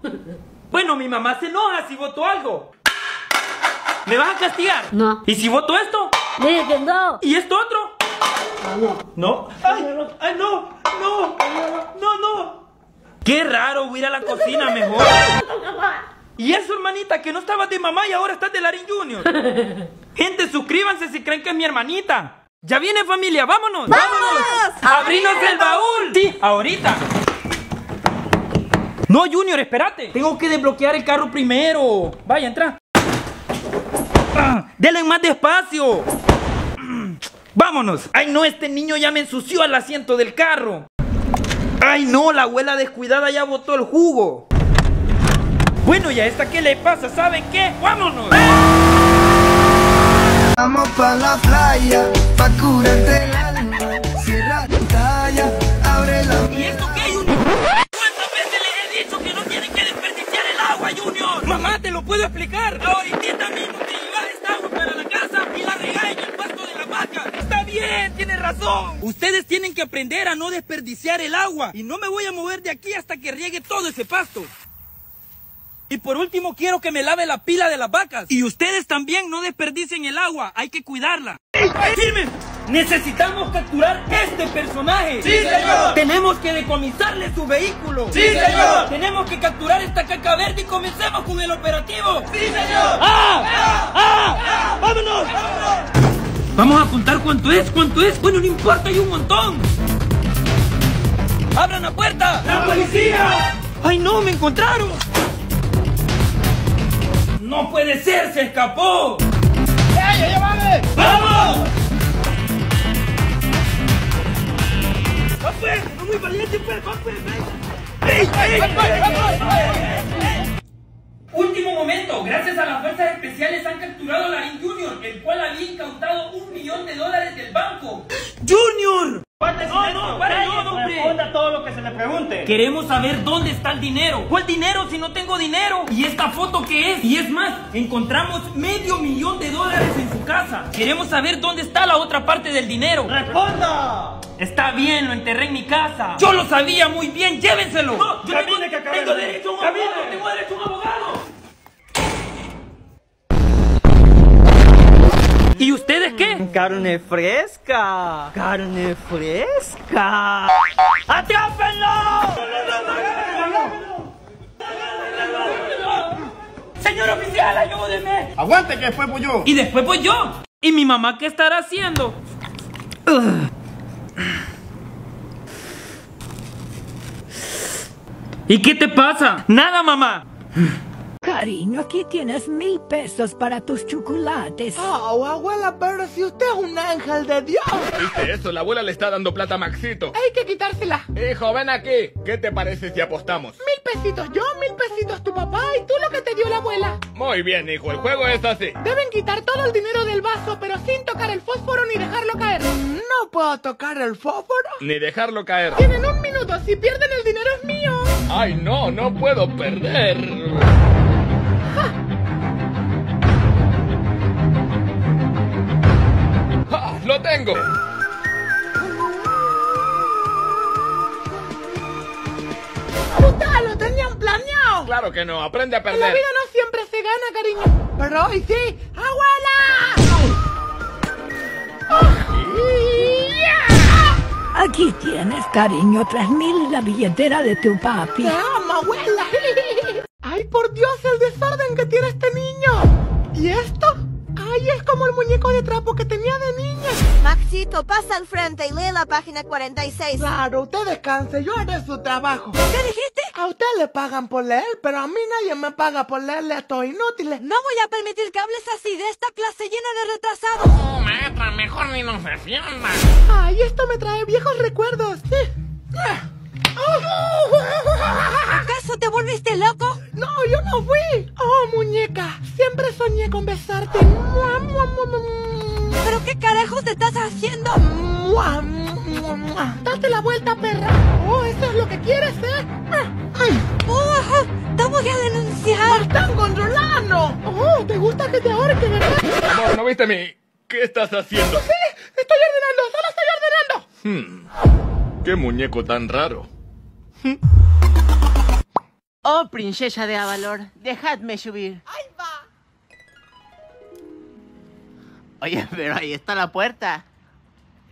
Bueno, mi mamá se enoja si voto algo. ¿Me vas a castigar? No. ¿Y si voto esto? Dile que no. ¿Y esto otro? No. ¡Ay! ¡Ay, no! ¡No! ¡No, no! ¡Qué raro! Voy a ir a la cocina mejor. ¿Y eso, hermanita? Que no estabas de mamá y ahora estás de Larín Junior. Gente, suscríbanse si creen que es mi hermanita. Ya viene familia, vámonos. ¡Vámonos! ¡Abrinos el baúl! Sí, ahorita. No, Junior, espérate. Tengo que desbloquear el carro primero. Vaya, entra. Ah, denle más despacio. Vámonos. Ay, no, este niño ya me ensució el asiento del carro. Ay, no, la abuela descuidada ya botó el jugo. Bueno, ¿y a esta qué le pasa? ¿Saben qué? ¡Vámonos! Vamos pa' la playa, pa' curarte el alma. Cierra tu talla, abre la ¿Y esto qué, Junior? ¿Cuántas veces les he dicho que no tienen que desperdiciar el agua, Junior? Mamá, te lo puedo explicar. Ahorita mismo te llevas esta agua para la casa y la regáis en el pasto de la vaca. Bien, tienes razón. Ustedes tienen que aprender a no desperdiciar el agua. Y no me voy a mover de aquí hasta que riegue todo ese pasto. Y por último quiero que me lave la pila de las vacas. Y ustedes también no desperdicien el agua, hay que cuidarla. ¡Firme! Necesitamos capturar este personaje. ¡Sí, señor! Tenemos que decomisarle su vehículo. ¡Sí, señor! Tenemos que capturar esta caca verde y comencemos con el operativo. ¡Sí, señor! ¡Ah! ¡Ah! ¡Vámonos! Vamos a contar cuánto es, cuánto es. Bueno, no importa, hay un montón. ¡Abran la puerta! ¡La policía! ¡Ay, no! ¡Me encontraron! ¡No puede ser! ¡Se escapó! ¡Ey, ya vale! ¡Vamos! ¡Va pues! ¡No muy valiente, pues! ¡Va pues! ¡Ey, ey, ey! Último momento, gracias a las fuerzas especiales han capturado a Larín Junior, el cual había incautado un millón de dólares del banco. ¡Junior! No, no, para, no, hombre. Responda todo lo que se le pregunte. Queremos saber dónde está el dinero. ¿Cuál dinero si no tengo dinero? ¿Y esta foto qué es? Y es más, encontramos medio millón de dólares en su casa. Queremos saber dónde está la otra parte del dinero. ¡Responda! Está bien, lo enterré en mi casa. Yo lo sabía muy bien, llévenselo. No, yo Camine, tengo, que tengo derecho a un abogado. Tengo derecho a un abogado. ¿Y ustedes qué? Carne fresca. Carne fresca. ¡Atrápenlo! Señor oficial, ayúdeme. Aguante que después voy yo. Y después pues yo. ¿Y mi mamá qué estará haciendo? ¿Y qué te pasa? Nada, mamá. Cariño, aquí tienes mil pesos para tus chocolates. Oh, abuela, pero si usted es un ángel de Dios. ¿Viste eso? La abuela le está dando plata a Maxito. Hay que quitársela. Hijo, ven aquí. ¿Qué te parece si apostamos? Mil pesitos yo, mil pesitos tu papá y tú lo que te dio la abuela. Muy bien, hijo. El juego es así. Deben quitar todo el dinero del vaso, pero sin tocar el fósforo ni dejarlo caer. No puedo tocar el fósforo. Ni dejarlo caer. Tienen un minuto. Si pierden el dinero es mío. Ay, no, no puedo perder. ¡Lo tengo! ¡Puta! ¡Lo tenían planeado! Claro que no, aprende a En la perder. vida no siempre se gana, cariño. Pero hoy sí. ¡Abuela! Aquí tienes, cariño, tres mil la billetera de tu papi. ¡Te amo, abuela! ¡Ay, por Dios, el desorden que tiene este niño! ¿Y esto? ¡Ay, es como el muñeco de trapo que tenía de niña! Maxito, pasa al frente y lee la página 46. Claro, usted descanse, yo haré su trabajo. ¿Qué dijiste? A usted le pagan por leer, pero a mí nadie me paga por leerle a estos inútiles. No voy a permitir que hables así de esta clase llena de retrasados. Oh, maestra, mejor ni nos defienda. Ay, esto me trae viejos recuerdos. ¿Acaso te volviste loco? No, yo no fui. Oh, muñeca, siempre soñé con besarte. ¿Pero qué carajos te estás haciendo? Date la vuelta, perra. Oh, eso es lo que quieres, ¿eh? Oh, te voy a denunciar. ¡Me están controlando! Oh, ¿te gusta que te ahorque, verdad? Amor, ¿no viste mi...? ¿Qué estás haciendo? Sí, estoy ordenando, solo estoy ordenando. Hmm. ¿Qué muñeco tan raro? Oh, princesa de Avalor, dejadme subir. ¡Ahí va! Oye, pero ahí está la puerta.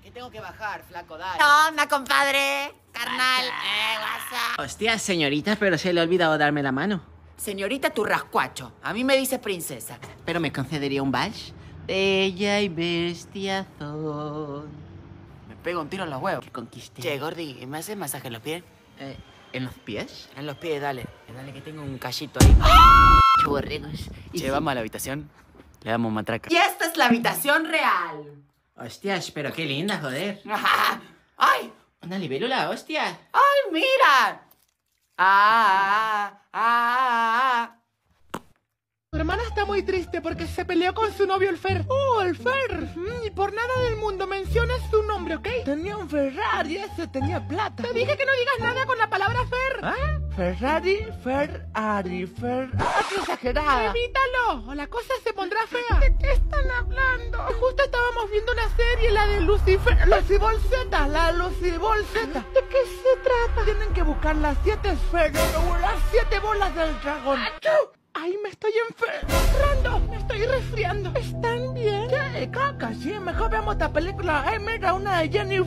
Que tengo que bajar, flaco, dale. ¿Qué onda, compadre? Carnal. Eh, WhatsApp. Hostia, señorita, pero se le ha olvidado darme la mano. Señorita tu rascuacho. A mí me dices princesa. ¿Pero me concedería un vals? Bella y bestiazón. Me pego un tiro en los huevos. Que conquiste. Che, Gordi, ¿me haces masaje en los pies? Eh, ¿En los pies? En los pies, dale. Dale que tengo un callito ahí. Churregos. Che, vamos a la habitación. Le damos matraca. Y esta es la habitación real. Hostias, pero qué linda, joder. ¡Ay! Una libélula, hostia. ¡Ay, mira! ¡Ah! ¡Ah! ¡Ah! Tu hermana está muy triste porque se peleó con su novio el Fer. ¡Oh, el Fer! Mm, Y por nada del mundo mencionas su nombre, ¿ok? Tenía un Ferrari, ese tenía plata. Te dije que no digas nada con la palabra Fer. ¿Ah? Ferrari, Ferrari, Fer... ¡Ah, qué exagerada! ¡Evítalo! O la cosa se pondrá fea. ¿De qué están hablando? Justo estábamos viendo una serie, la de Lucifer... Lucibol Z, la Lucibol Z. ¿De qué se trata? Tienen que buscar las siete esferas, las siete bolas del dragón. ¡Ay, me estoy enfermando! ¡Me estoy resfriando! ¿Están bien? ¿Qué? Caca, sí, mejor veamos esta película. ¡Ay, mira, una de Jenny...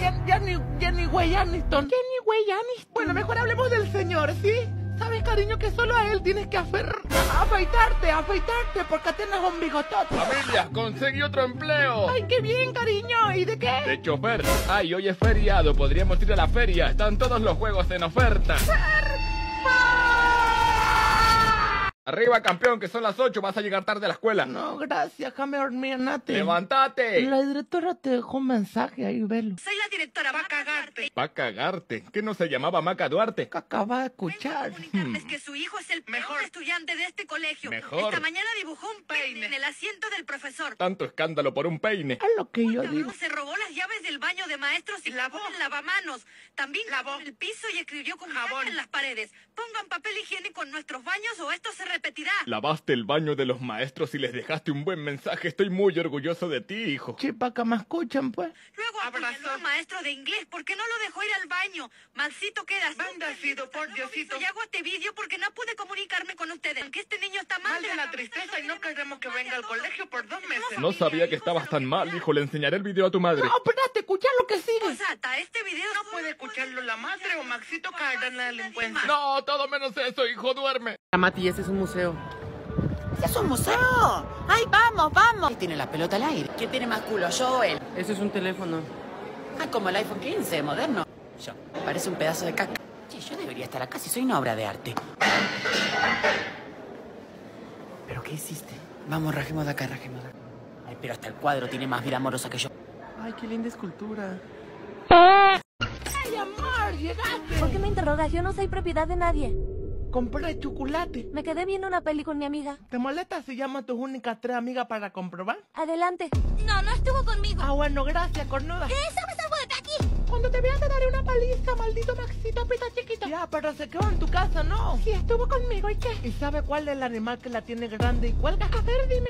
Jen- Jenny... Jenny Way Aniston. ¿Jenny Way Aniston? Bueno, mejor hablemos del señor, ¿sí? ¿Sabes, cariño, que solo a él tienes que hacer... afeitarte, afeitarte, porque tienes un bigotote? Familia, conseguí otro empleo. ¡Ay, qué bien, cariño! ¿Y de qué? De chofer. Ay, hoy es feriado. Podríamos ir a la feria. Están todos los juegos en oferta. Arriba, campeón, que son las 8. Vas a llegar tarde a la escuela. No, gracias, déjame dormir, Nati. ¡Levántate! La directora te dejó un mensaje, ahí velo. Soy la directora, va a cagarte. Va a cagarte. ¿Qué no se llamaba Maca Duarte? Acaba de escuchar. Es que su hijo es el mejor estudiante de este colegio. Mejor. Esta mañana dibujó un peine en el asiento del profesor. Tanto escándalo por un peine. Es lo que yo digo. Se robó las llaves del baño de maestros y lavó el lavamanos. También lavó el piso y escribió con jabón en las paredes. Pongan papel higiénico en nuestros baños o esto se repetirá. Lavaste el baño de los maestros y les dejaste un buen mensaje. Estoy muy orgulloso de ti, hijo. Chipa, que me escuchan, pues. Luego apuñaló al maestro de inglés. ¿Por qué no lo dejó ir al baño? Malcito quedas. Bendecido por Diosito. Y hago este vídeo porque no pude comunicarme con ustedes. Aunque este niño está mal. Mal de la tristeza y no queremos que venga al colegio por dos meses. No sabía que estabas tan mal, hijo. Le enseñaré el video a tu madre. No, espérate, escucha lo que sigue. Posata, este video No puede escucharlo la madre o Maxito caerá en la delincuencia. No, todo menos eso, hijo. Duerme. Mati, ese es un museo. ¡Ese es un museo! ¡Ay, vamos, vamos! ¿Quién tiene la pelota al aire? ¿Quién tiene más culo, yo o él? Ese es un teléfono. Ah, como el iPhone 15, moderno. Yo. Parece un pedazo de caca. Che, yo debería estar acá si soy una obra de arte. ¿Qué hiciste? Vamos, rajemos de acá, rajemos de acá. Ay, pero hasta el cuadro tiene más vida amorosa que yo. Ay, qué linda escultura. ¡Ay, amor! ¡Llegaste! ¿Por qué me interrogas? Yo no soy propiedad de nadie. Compré chocolate. Me quedé viendo una peli con mi amiga. ¿Te molesta si llamo a tus únicas tres amigas para comprobar? Adelante. No, no estuvo conmigo. Ah, bueno, gracias, cornuda. ¿Qué? ¿Sabes algo de aquí? Cuando te vea te daré una paliza, maldito Maxito pita chiquito. Ya, pero se quedó en tu casa, ¿no? Sí, estuvo conmigo, ¿y qué? ¿Y sabe cuál es el animal que la tiene grande y cuelga? A ver, dime.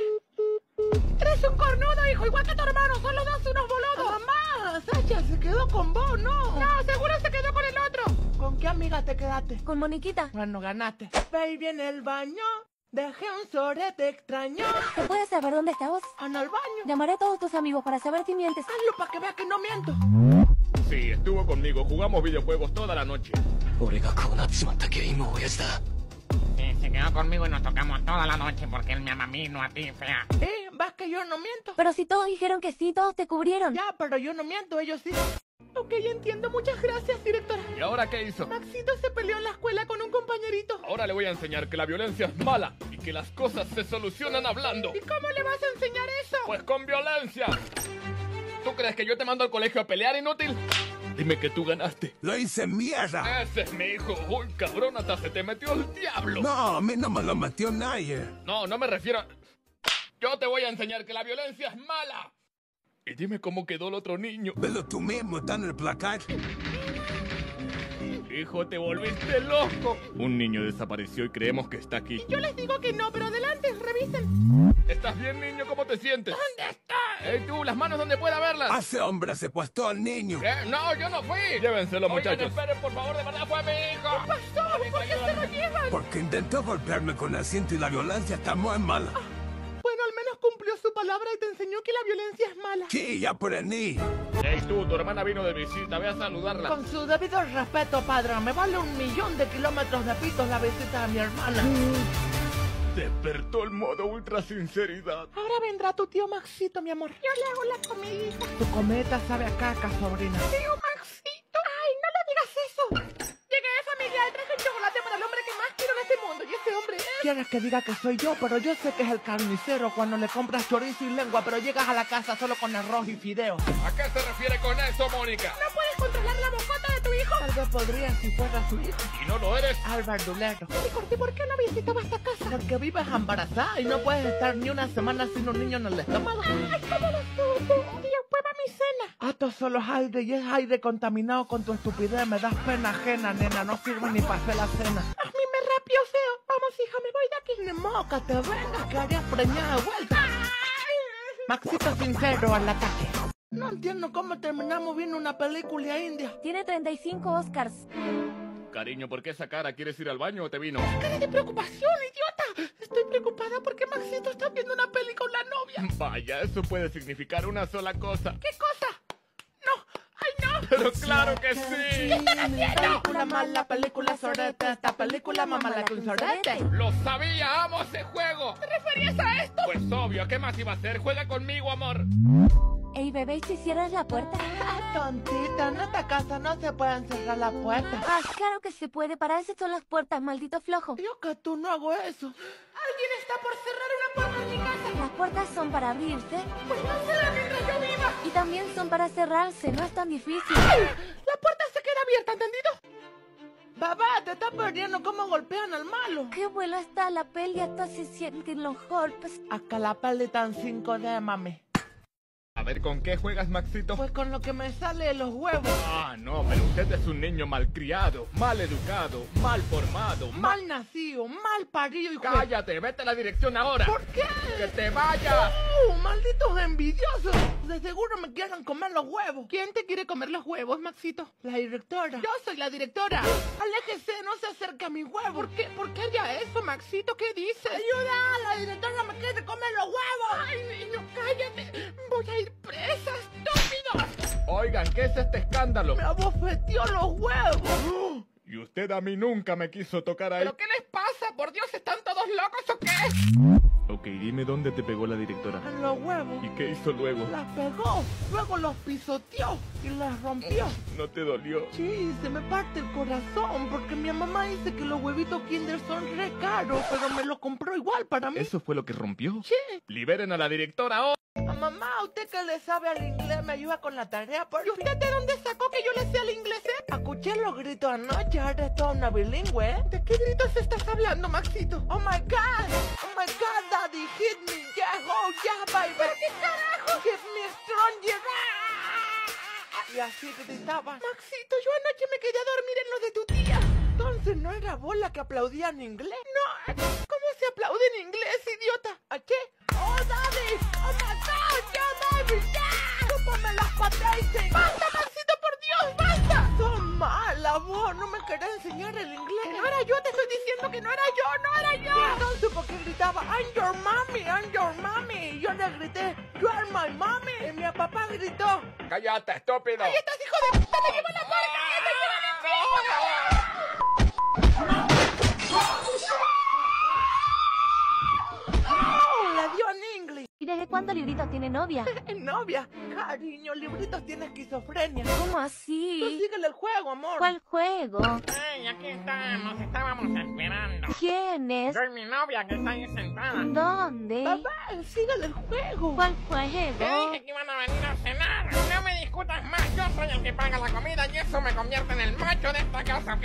Eres un cornudo, hijo, igual que tu hermano, son los dos unos boludos. Mamá, Sacha se quedó con vos, ¿no? No, seguro se quedó con el otro. ¿Con qué amiga te quedaste? Con Moniquita. Bueno, ganaste. Baby en el baño, dejé un sorete extraño. ¿Te puedes saber dónde estabas? En el baño. Llamaré a todos tus amigos para saber si mientes. Hazlo para que vea que no miento. Sí, estuvo conmigo. Jugamos videojuegos toda la noche. Se quedó conmigo y nos tocamos toda la noche porque él me ama a mí, no a ti, fea. ¿Eh? ¿Vas que yo no miento? Pero si todos dijeron que sí, todos te cubrieron. Ya, pero yo no miento, ellos sí. Ok, entiendo. Muchas gracias, directora. ¿Y ahora qué hizo? Maxito se peleó en la escuela con un compañerito. Ahora le voy a enseñar que la violencia es mala y que las cosas se solucionan hablando. ¿Y cómo le vas a enseñar eso? Pues con violencia. ¿Tú crees que yo te mando al colegio a pelear, inútil? Dime que tú ganaste. Lo hice mierda. Ese es mi hijo. Uy, cabrón, hasta se te metió el diablo. No, a mí no me lo metió nadie. No, no me refiero a... Yo te voy a enseñar que la violencia es mala. Y dime cómo quedó el otro niño. Velo tú mismo, está en el placar. Hijo, te volviste loco. Un niño desapareció y creemos que está aquí. Yo les digo que no, pero adelante, revisen. ¿Estás bien, niño? ¿Cómo te sientes? ¿Dónde está? ¡Ey, tú! ¡Las manos donde pueda verlas! Hace hombre secuestró al niño. ¿Qué? ¡No, yo no fui! Llévenselo, muchachos. Oigan, esperen, por favor, de verdad fue mi hijo. ¿Qué pasó? ¿Por qué se lo llevan? Porque intentó golpearme con el cinto y la violencia está muy mala. Bueno, al menos cumplió su palabra y te enseñó que la violencia es mala. Sí, ya aprendí. Ey, tú, tu hermana vino de visita, ve a saludarla. Con su debido respeto, padre, me vale un millón de kilómetros de pitos la visita a mi hermana. Despertó el modo ultra sinceridad. Ahora vendrá tu tío Maxito, mi amor. Yo le hago la comidita. Tu cometa sabe a caca, sobrina. Tío Maxito. Ay, no le digas eso. Llegué, familia, y traje chocolate para el hombre que más quiero en este mundo. Y ese hombre es... Quieres que diga que soy yo, pero yo sé que es el carnicero cuando le compras chorizo y lengua, pero llegas a la casa solo con arroz y fideos. ¿A qué se refiere con eso, Mónica? ¿No puedes controlar la bocota de tu hijo? Tal vez podría si fuera su hijo. ¿Y no lo eres? Álvaro Dulero. ¿Y Corti, por qué no visitaba esta casa? Porque vives embarazada y no puedes estar ni una semana sin un niño en el estómago. ¡Ay, cómo lo! Tío, prueba mi cena. Ah, esto solo es aire y es aire contaminado con tu estupidez. Me das pena ajena, nena. No sirve ni para hacer la cena. A mí me rapioseo. Vamos, hija, me voy de aquí. Que te vengas, que harías preñada de vuelta. Maxito sincero al ataque. No entiendo cómo terminamos viendo una película india. Tiene 35 Oscars. Cariño, ¿por qué esa cara? ¿Quieres ir al baño o te vino? ¡Cara de preocupación, idiota! Estoy preocupada porque Maxito está viendo una peli con la novia. Vaya, eso puede significar una sola cosa. ¿Qué cosa? Pero claro que sí. ¿Qué están haciendo? Película mala, película sorete. Esta película más mala que un sorete. ¡Lo sabía! ¡Amo ese juego! ¿Te referías a esto? Pues obvio, ¿qué más iba a hacer? Juega conmigo, amor. Ey, bebé, ¿y si cierras la puerta? Ah, tontita, en esta casa no se pueden cerrar las puertas. Ah, claro que se puede. Para eso son las puertas, maldito flojo. Yo que tú no hago eso. Alguien está por cerrar una puerta puertas son para abrirse. Pues no se mientras yo viva. Y también son para cerrarse. No es tan difícil. La puerta se queda abierta, ¿entendido? Babá, te estás perdiendo cómo golpean al malo. Qué buena está la peli, hasta se sienten los golpes. Acá la peli tan 5D, mami. A ver, ¿con qué juegas, Maxito? Pues con lo que me sale de los huevos. Ah, no, pero usted es un niño malcriado, mal educado, mal formado, mal nacido, mal parido y Cállate, vete a la dirección ahora. ¿Por qué? ¡Que te vayas! ¡Uh, malditos envidiosos! De seguro me quieren comer los huevos. ¿Quién te quiere comer los huevos, Maxito? La directora. Yo soy la directora. Aléjese, no se acerque a mi huevo. ¿Por qué? ¿Por qué haría eso, Maxito? ¿Qué dices? ¡Ayuda! La directora me quiere comer los huevos. ¡Ay, niño, cállate! Voy a ir presa, estúpido. Oigan, ¿qué es este escándalo? Me abofeteó los huevos. Y usted a mí nunca me quiso tocar ahí. ¿Pero qué les pasa? Por Dios, ¿están todos locos o qué? Ok, dime dónde te pegó la directora. En los huevos. ¿Y qué hizo luego? Las pegó, luego los pisoteó y las rompió. ¿No te dolió? Sí, se me parte el corazón porque mi mamá dice que los huevitos Kinder son re caros, pero me los compró igual para mí. ¿Eso fue lo que rompió? Sí. Liberen a la directora hoy. Ah, Mamá, usted que le sabe al inglés me ayuda con la tarea, por ¿Y usted de dónde sacó que yo le sé al inglés? eh? Escuché los gritos anoche, ahora es toda una bilingüe. ¿eh? ¿De qué gritos estás hablando, Maxito? Oh my god, oh my god, daddy, hit me, yeah, oh yeah, baby. ¿Pero qué carajo? Give me strong, yeah. Y así gritaba. Maxito, yo anoche me quedé a dormir en lo de tu tía. Entonces no era vos la que aplaudía en inglés. No, ¿cómo se aplaude en inglés, idiota? ¿A qué? Oh, daddy, oh my god, yeah, baby, yeah. Chúpame las patas. ¡Basta, Maxito, por Dios, basta! Son mala, vos, no me querés enseñar el inglés. Que no era yo, te estoy diciendo que no era yo, no era yo. Y entonces, ¿por qué gritaba, I'm your mommy, I'm your mommy? Y yo le grité, you are my mommy. Y mi papá gritó, ¡Cállate, estúpido! ¡Ahí estás, hijo de puta! ¡Te llevo la puerta! Cuándo Librito tiene novia? Novia, cariño, libritos tiene esquizofrenia. ¿Cómo así? Tú síguele el juego, amor. ¿Cuál juego? Ay, aquí estamos, estábamos esperando. ¿Quién es? Soy mi novia que está ahí sentada. ¿Dónde? Papá, síguele el juego. ¿Cuál Te juego? dije que iban a venir a cenar. No me discutas más, yo soy el que paga la comida y eso me convierte en el macho de esta casa, ¿ok?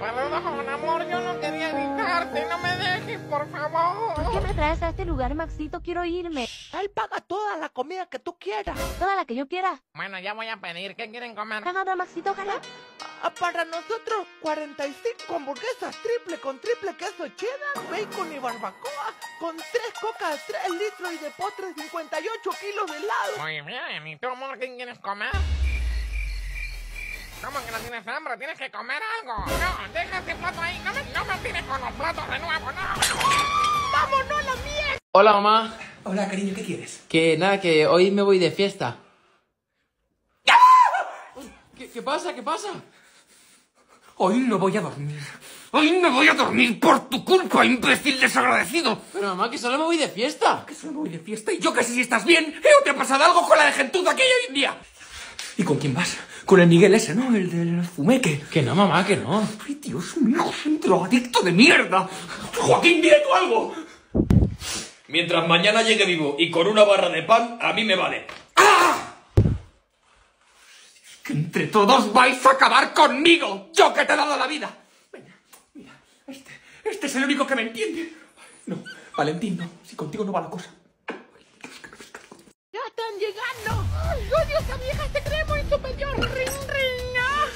Perdón, amor, yo no quería gritarte, no me dejes, por favor. ¿Por qué me traes a este lugar, Maxito? Quiero irme. Él paga toda la comida que tú quieras. Toda la que yo quiera. Bueno, ya voy a pedir, ¿qué quieren comer? Nada, Maxito, ojalá. Ah, Para nosotros, 45 hamburguesas triple con triple queso cheddar, bacon y barbacoa, con 3 cocas, 3 litros y de postre 58 kilos de helado. Muy bien, ¿y tú, amor, qué quieres comer? ¿Cómo que no tienes hambre? Tienes que comer algo. No, deja ese plato ahí. No me, no me tires con los platos de nuevo, no. ¡Vámonos a la mierda! Hola, mamá. Hola, cariño, ¿qué quieres? Que nada, que hoy me voy de fiesta. ¿Qué, qué pasa? ¿Qué pasa? Hoy no voy a dormir. Hoy no voy a dormir por tu culpa, imbécil desagradecido. Pero mamá, que solo me voy de fiesta. Que solo me voy de fiesta y yo que sé si estás bien. ¿Eh? ¿O te ha pasado algo con la de gentuza que hay hoy en día? ¿Y con quién vas? Con el Miguel ese, ¿no? El del fumeque. Que no, mamá, que no. Ay, Dios mío, es un drogadicto de mierda. Joaquín, dile tú algo. Mientras mañana llegue vivo y con una barra de pan, a mí me vale. Que entre todos vais a acabar conmigo. Yo que te he dado la vida. Venga, mira, este, este es el único que me entiende. No, Valentín, no. Si contigo no va la cosa. ¡Ya están llegando! ¡Ay, odio a esa vieja! ¡Se cree muy superior! ¡Ring, ring! ¡Ah!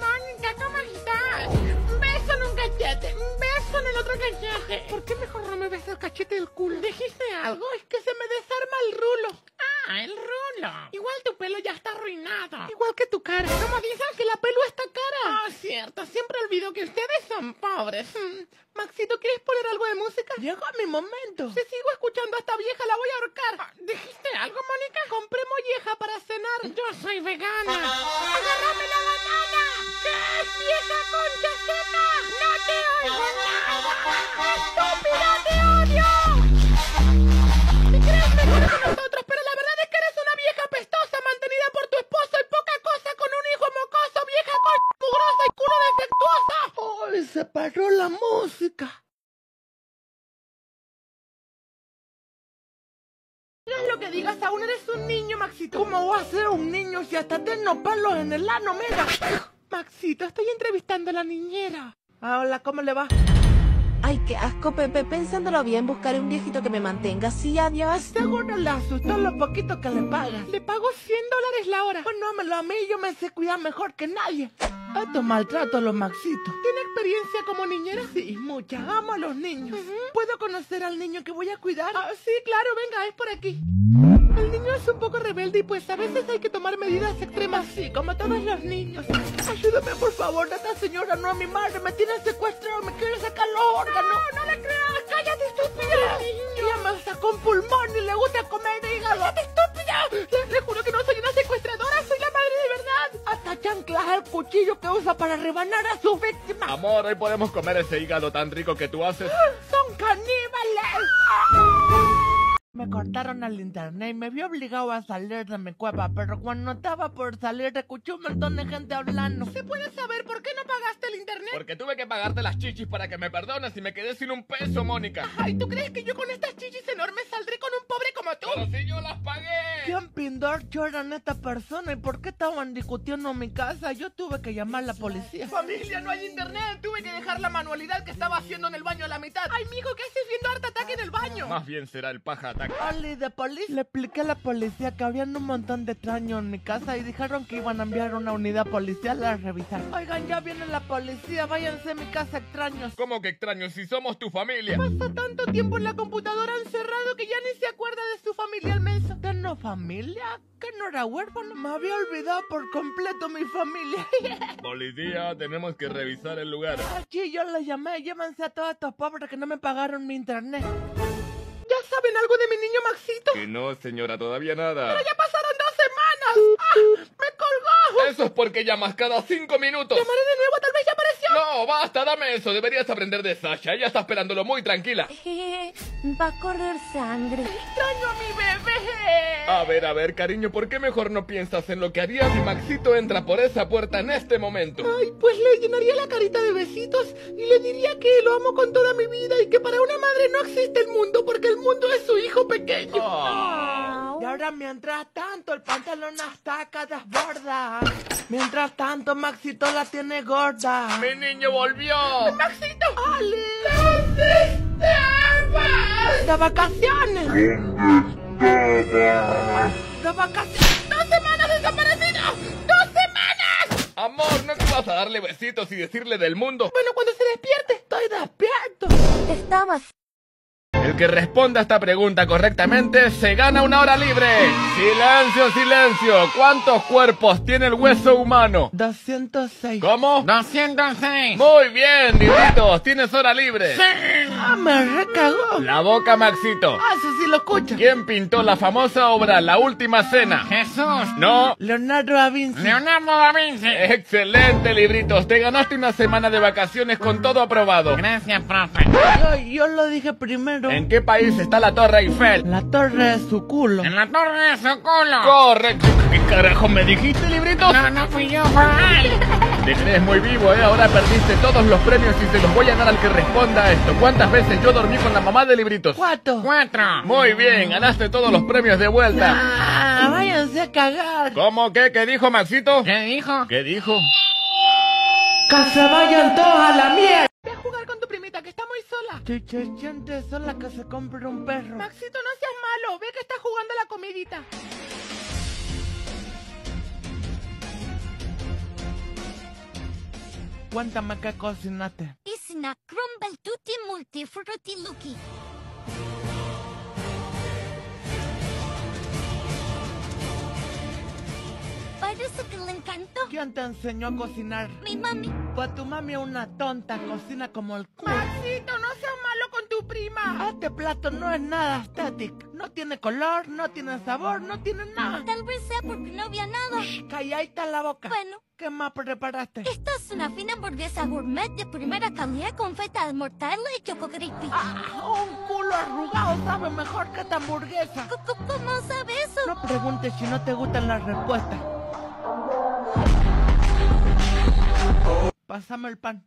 Mónica, ¿cómo estás? Un beso en un cachete, un beso en el otro cachete. ¿Por qué mejor no me besas el cachete del culo? ¿Dijiste algo? Es que se me desarma el rulo. Ah, el rulo. Igual tu pelo ya está arruinado. Igual que tu cara. ¿Cómo dicen que la pelo está cara? Ah, cierto. Siempre olvido que ustedes son pobres. Mm. Maxito, ¿quieres poner algo de música? Llegó mi momento. Si sigo escuchando a esta vieja, la voy a ahorcar. Ah, ¿Dijiste algo, Mónica? Compré molleja para cenar. Yo soy vegana. ¡Agárrame la banana! ¿Qué es vieja concha seca? ¡No te oigo nada! ¡Estúpida, te odio! Maxito. ¿Cómo va a ser un niño si hasta tengo pelos en el ano, mira? Maxito, estoy entrevistando a la niñera. Ah, hola, ¿cómo le va? Ay, qué asco, Pepe. Pensándolo bien, buscaré un viejito que me mantenga. Sí, adiós. Seguro le asustó lo poquito que le pagas. Le pago 100 dólares la hora. Pues no me lo a mí, yo me sé cuidar mejor que nadie. Esto maltrato a los Maxitos. ¿Tiene experiencia como niñera? Sí, mucha. Amo a los niños. ¿Puedo conocer al niño que voy a cuidar? Ah, sí, claro, venga, es por aquí. El niño es un poco rebelde y pues a veces hay que tomar medidas extremas, sí, como todos los niños. Ayúdame, por favor, esta señora no a mi madre. Me tiene secuestrado, me quiere sacar los órganos. No, no le creas, cállate, estúpida. Ella me sacó un pulmón y le gusta comer hígado. ¡Cállate, estúpida! Le, le juro que no soy una secuestradora, soy la madre de verdad. Hasta chanclas el cuchillo que usa para rebanar a su víctima. Amor, hoy podemos comer ese hígado tan rico que tú haces. ¡Son caníbales! Cortaron el internet y me vi obligado a salir de mi cueva, pero cuando estaba por salir escuché un montón de gente hablando. ¿Se puede saber por qué no pagaste el internet? Porque tuve que pagarte las chichis para que me perdones y me quedé sin un peso, Mónica. Ay, ¿tú crees que yo con estas chichis enormes saldré con un pobre como tú? Pero si yo las pagué. ¿Quién pindorcho eran esta persona y por qué estaban discutiendo en mi casa? Yo tuve que llamar a la policía. Familia, no hay internet. Tuve que dejar la manualidad que estaba haciendo en el baño a la mitad. Ay, mijo, ¿qué haces viendo Art Attack en el baño? Más bien será el paja ataque. Ali de policía. Le expliqué a la policía que habían un montón de extraños en mi casa y dijeron que iban a enviar una unidad policial a revisar. Oigan, ya viene la policía, váyanse a mi casa extraños. ¿Cómo que extraño si somos tu familia? Pasa tanto tiempo en la computadora encerrado que ya ni se acuerda de su familia al menso. ¿Tengo familia? ¿Que no era huérfano? Me había olvidado por completo mi familia. Policía, tenemos que revisar el lugar. Aquí yo le llamé, llévense a todos estos pobres que no me pagaron mi internet. ¿Ya saben algo de mi niño Maxito? Que no, señora, todavía nada. Pero ya pasaron dos semanas. ¡Ah! ¡Me colgó! Eso es porque llamas cada cinco minutos. Llamaré de nuevo, tal vez ya apareció. No, basta, dame eso. Deberías aprender de Sasha. Ella está esperándolo muy tranquila. Va a correr sangre. Extraño a mi bebé. A ver, a ver, cariño, ¿por qué mejor no piensas en lo que haría si Maxito entra por esa puerta en este momento? Ay, pues le llenaría la carita de besitos y le diría que lo amo con toda mi vida y que para una madre no existe el mundo porque el mundo es su hijo pequeño. Ah. Y ahora mientras tanto el pantalón hasta acá desborda. Mientras tanto Maxito la tiene gorda. ¡Mi niño volvió! ¡Maxito! ¡Ale! ¿Dónde estabas? ¡De vacaciones! ¡De vacaciones! ¡Dos semanas desaparecido! ¡Dos semanas! Amor, ¿no te vas a darle besitos y decirle del mundo? Bueno, cuando se despierte. Estoy despierto. Estabas El que responda a esta pregunta correctamente se gana una hora libre. Silencio, silencio. ¿Cuántos cuerpos tiene el hueso humano? 206. ¿Cómo? 206. Muy bien, Libritos. Tienes hora libre. ¡Ah, me recagó! La boca, Maxito. ¡Ah, eso sí lo escucho! ¿Quién pintó la famosa obra La Última Cena? Jesús. No. Leonardo da Vinci. Leonardo da Vinci. Excelente, Libritos. Te ganaste una semana de vacaciones con todo aprobado. Gracias, profe. Yo, yo lo dije primero. ¿En qué país está la Torre Eiffel? La torre de su culo. En la torre de su culo. Correcto. ¿Qué carajo me dijiste, Libritos? No, no fui yo, fue él. Te crees muy vivo, ¿eh? Ahora perdiste todos los premios y se los voy a dar al que responda a esto. ¿Cuántas veces yo dormí con la mamá de Libritos? Cuatro. Cuatro. Muy bien, ganaste todos los premios de vuelta. Ah, váyanse a cagar. ¿Cómo qué? ¿Qué dijo Maxito? ¿Qué dijo? ¿Qué dijo? ¡Que se vayan todos a la mierda! Con tu primita, que está muy sola. Chiche, siente sola que se compre un perro. Maxito, no seas malo. Ve que está jugando a la comidita. Cuéntame qué cocinaste. It's una crumble tutti multi frutti lucky. Parece que le encantó. ¿Quién te enseñó a cocinar? Mi mami. Pues tu mami es una tonta, cocina como el culo. Maxito, no seas malo con tu prima. Este plato no es nada estético. No tiene color, no tiene sabor, no tiene nada. Tal vez sea porque no había nada. Calladita la boca. Bueno. ¿Qué más preparaste? Esta es una fina hamburguesa gourmet de primera calidad con feta de mortadela y choco crispy. Ah, un culo arrugado sabe mejor que esta hamburguesa. ¿Cómo sabe eso? No preguntes si no te gustan las respuestas. Pásame el pan.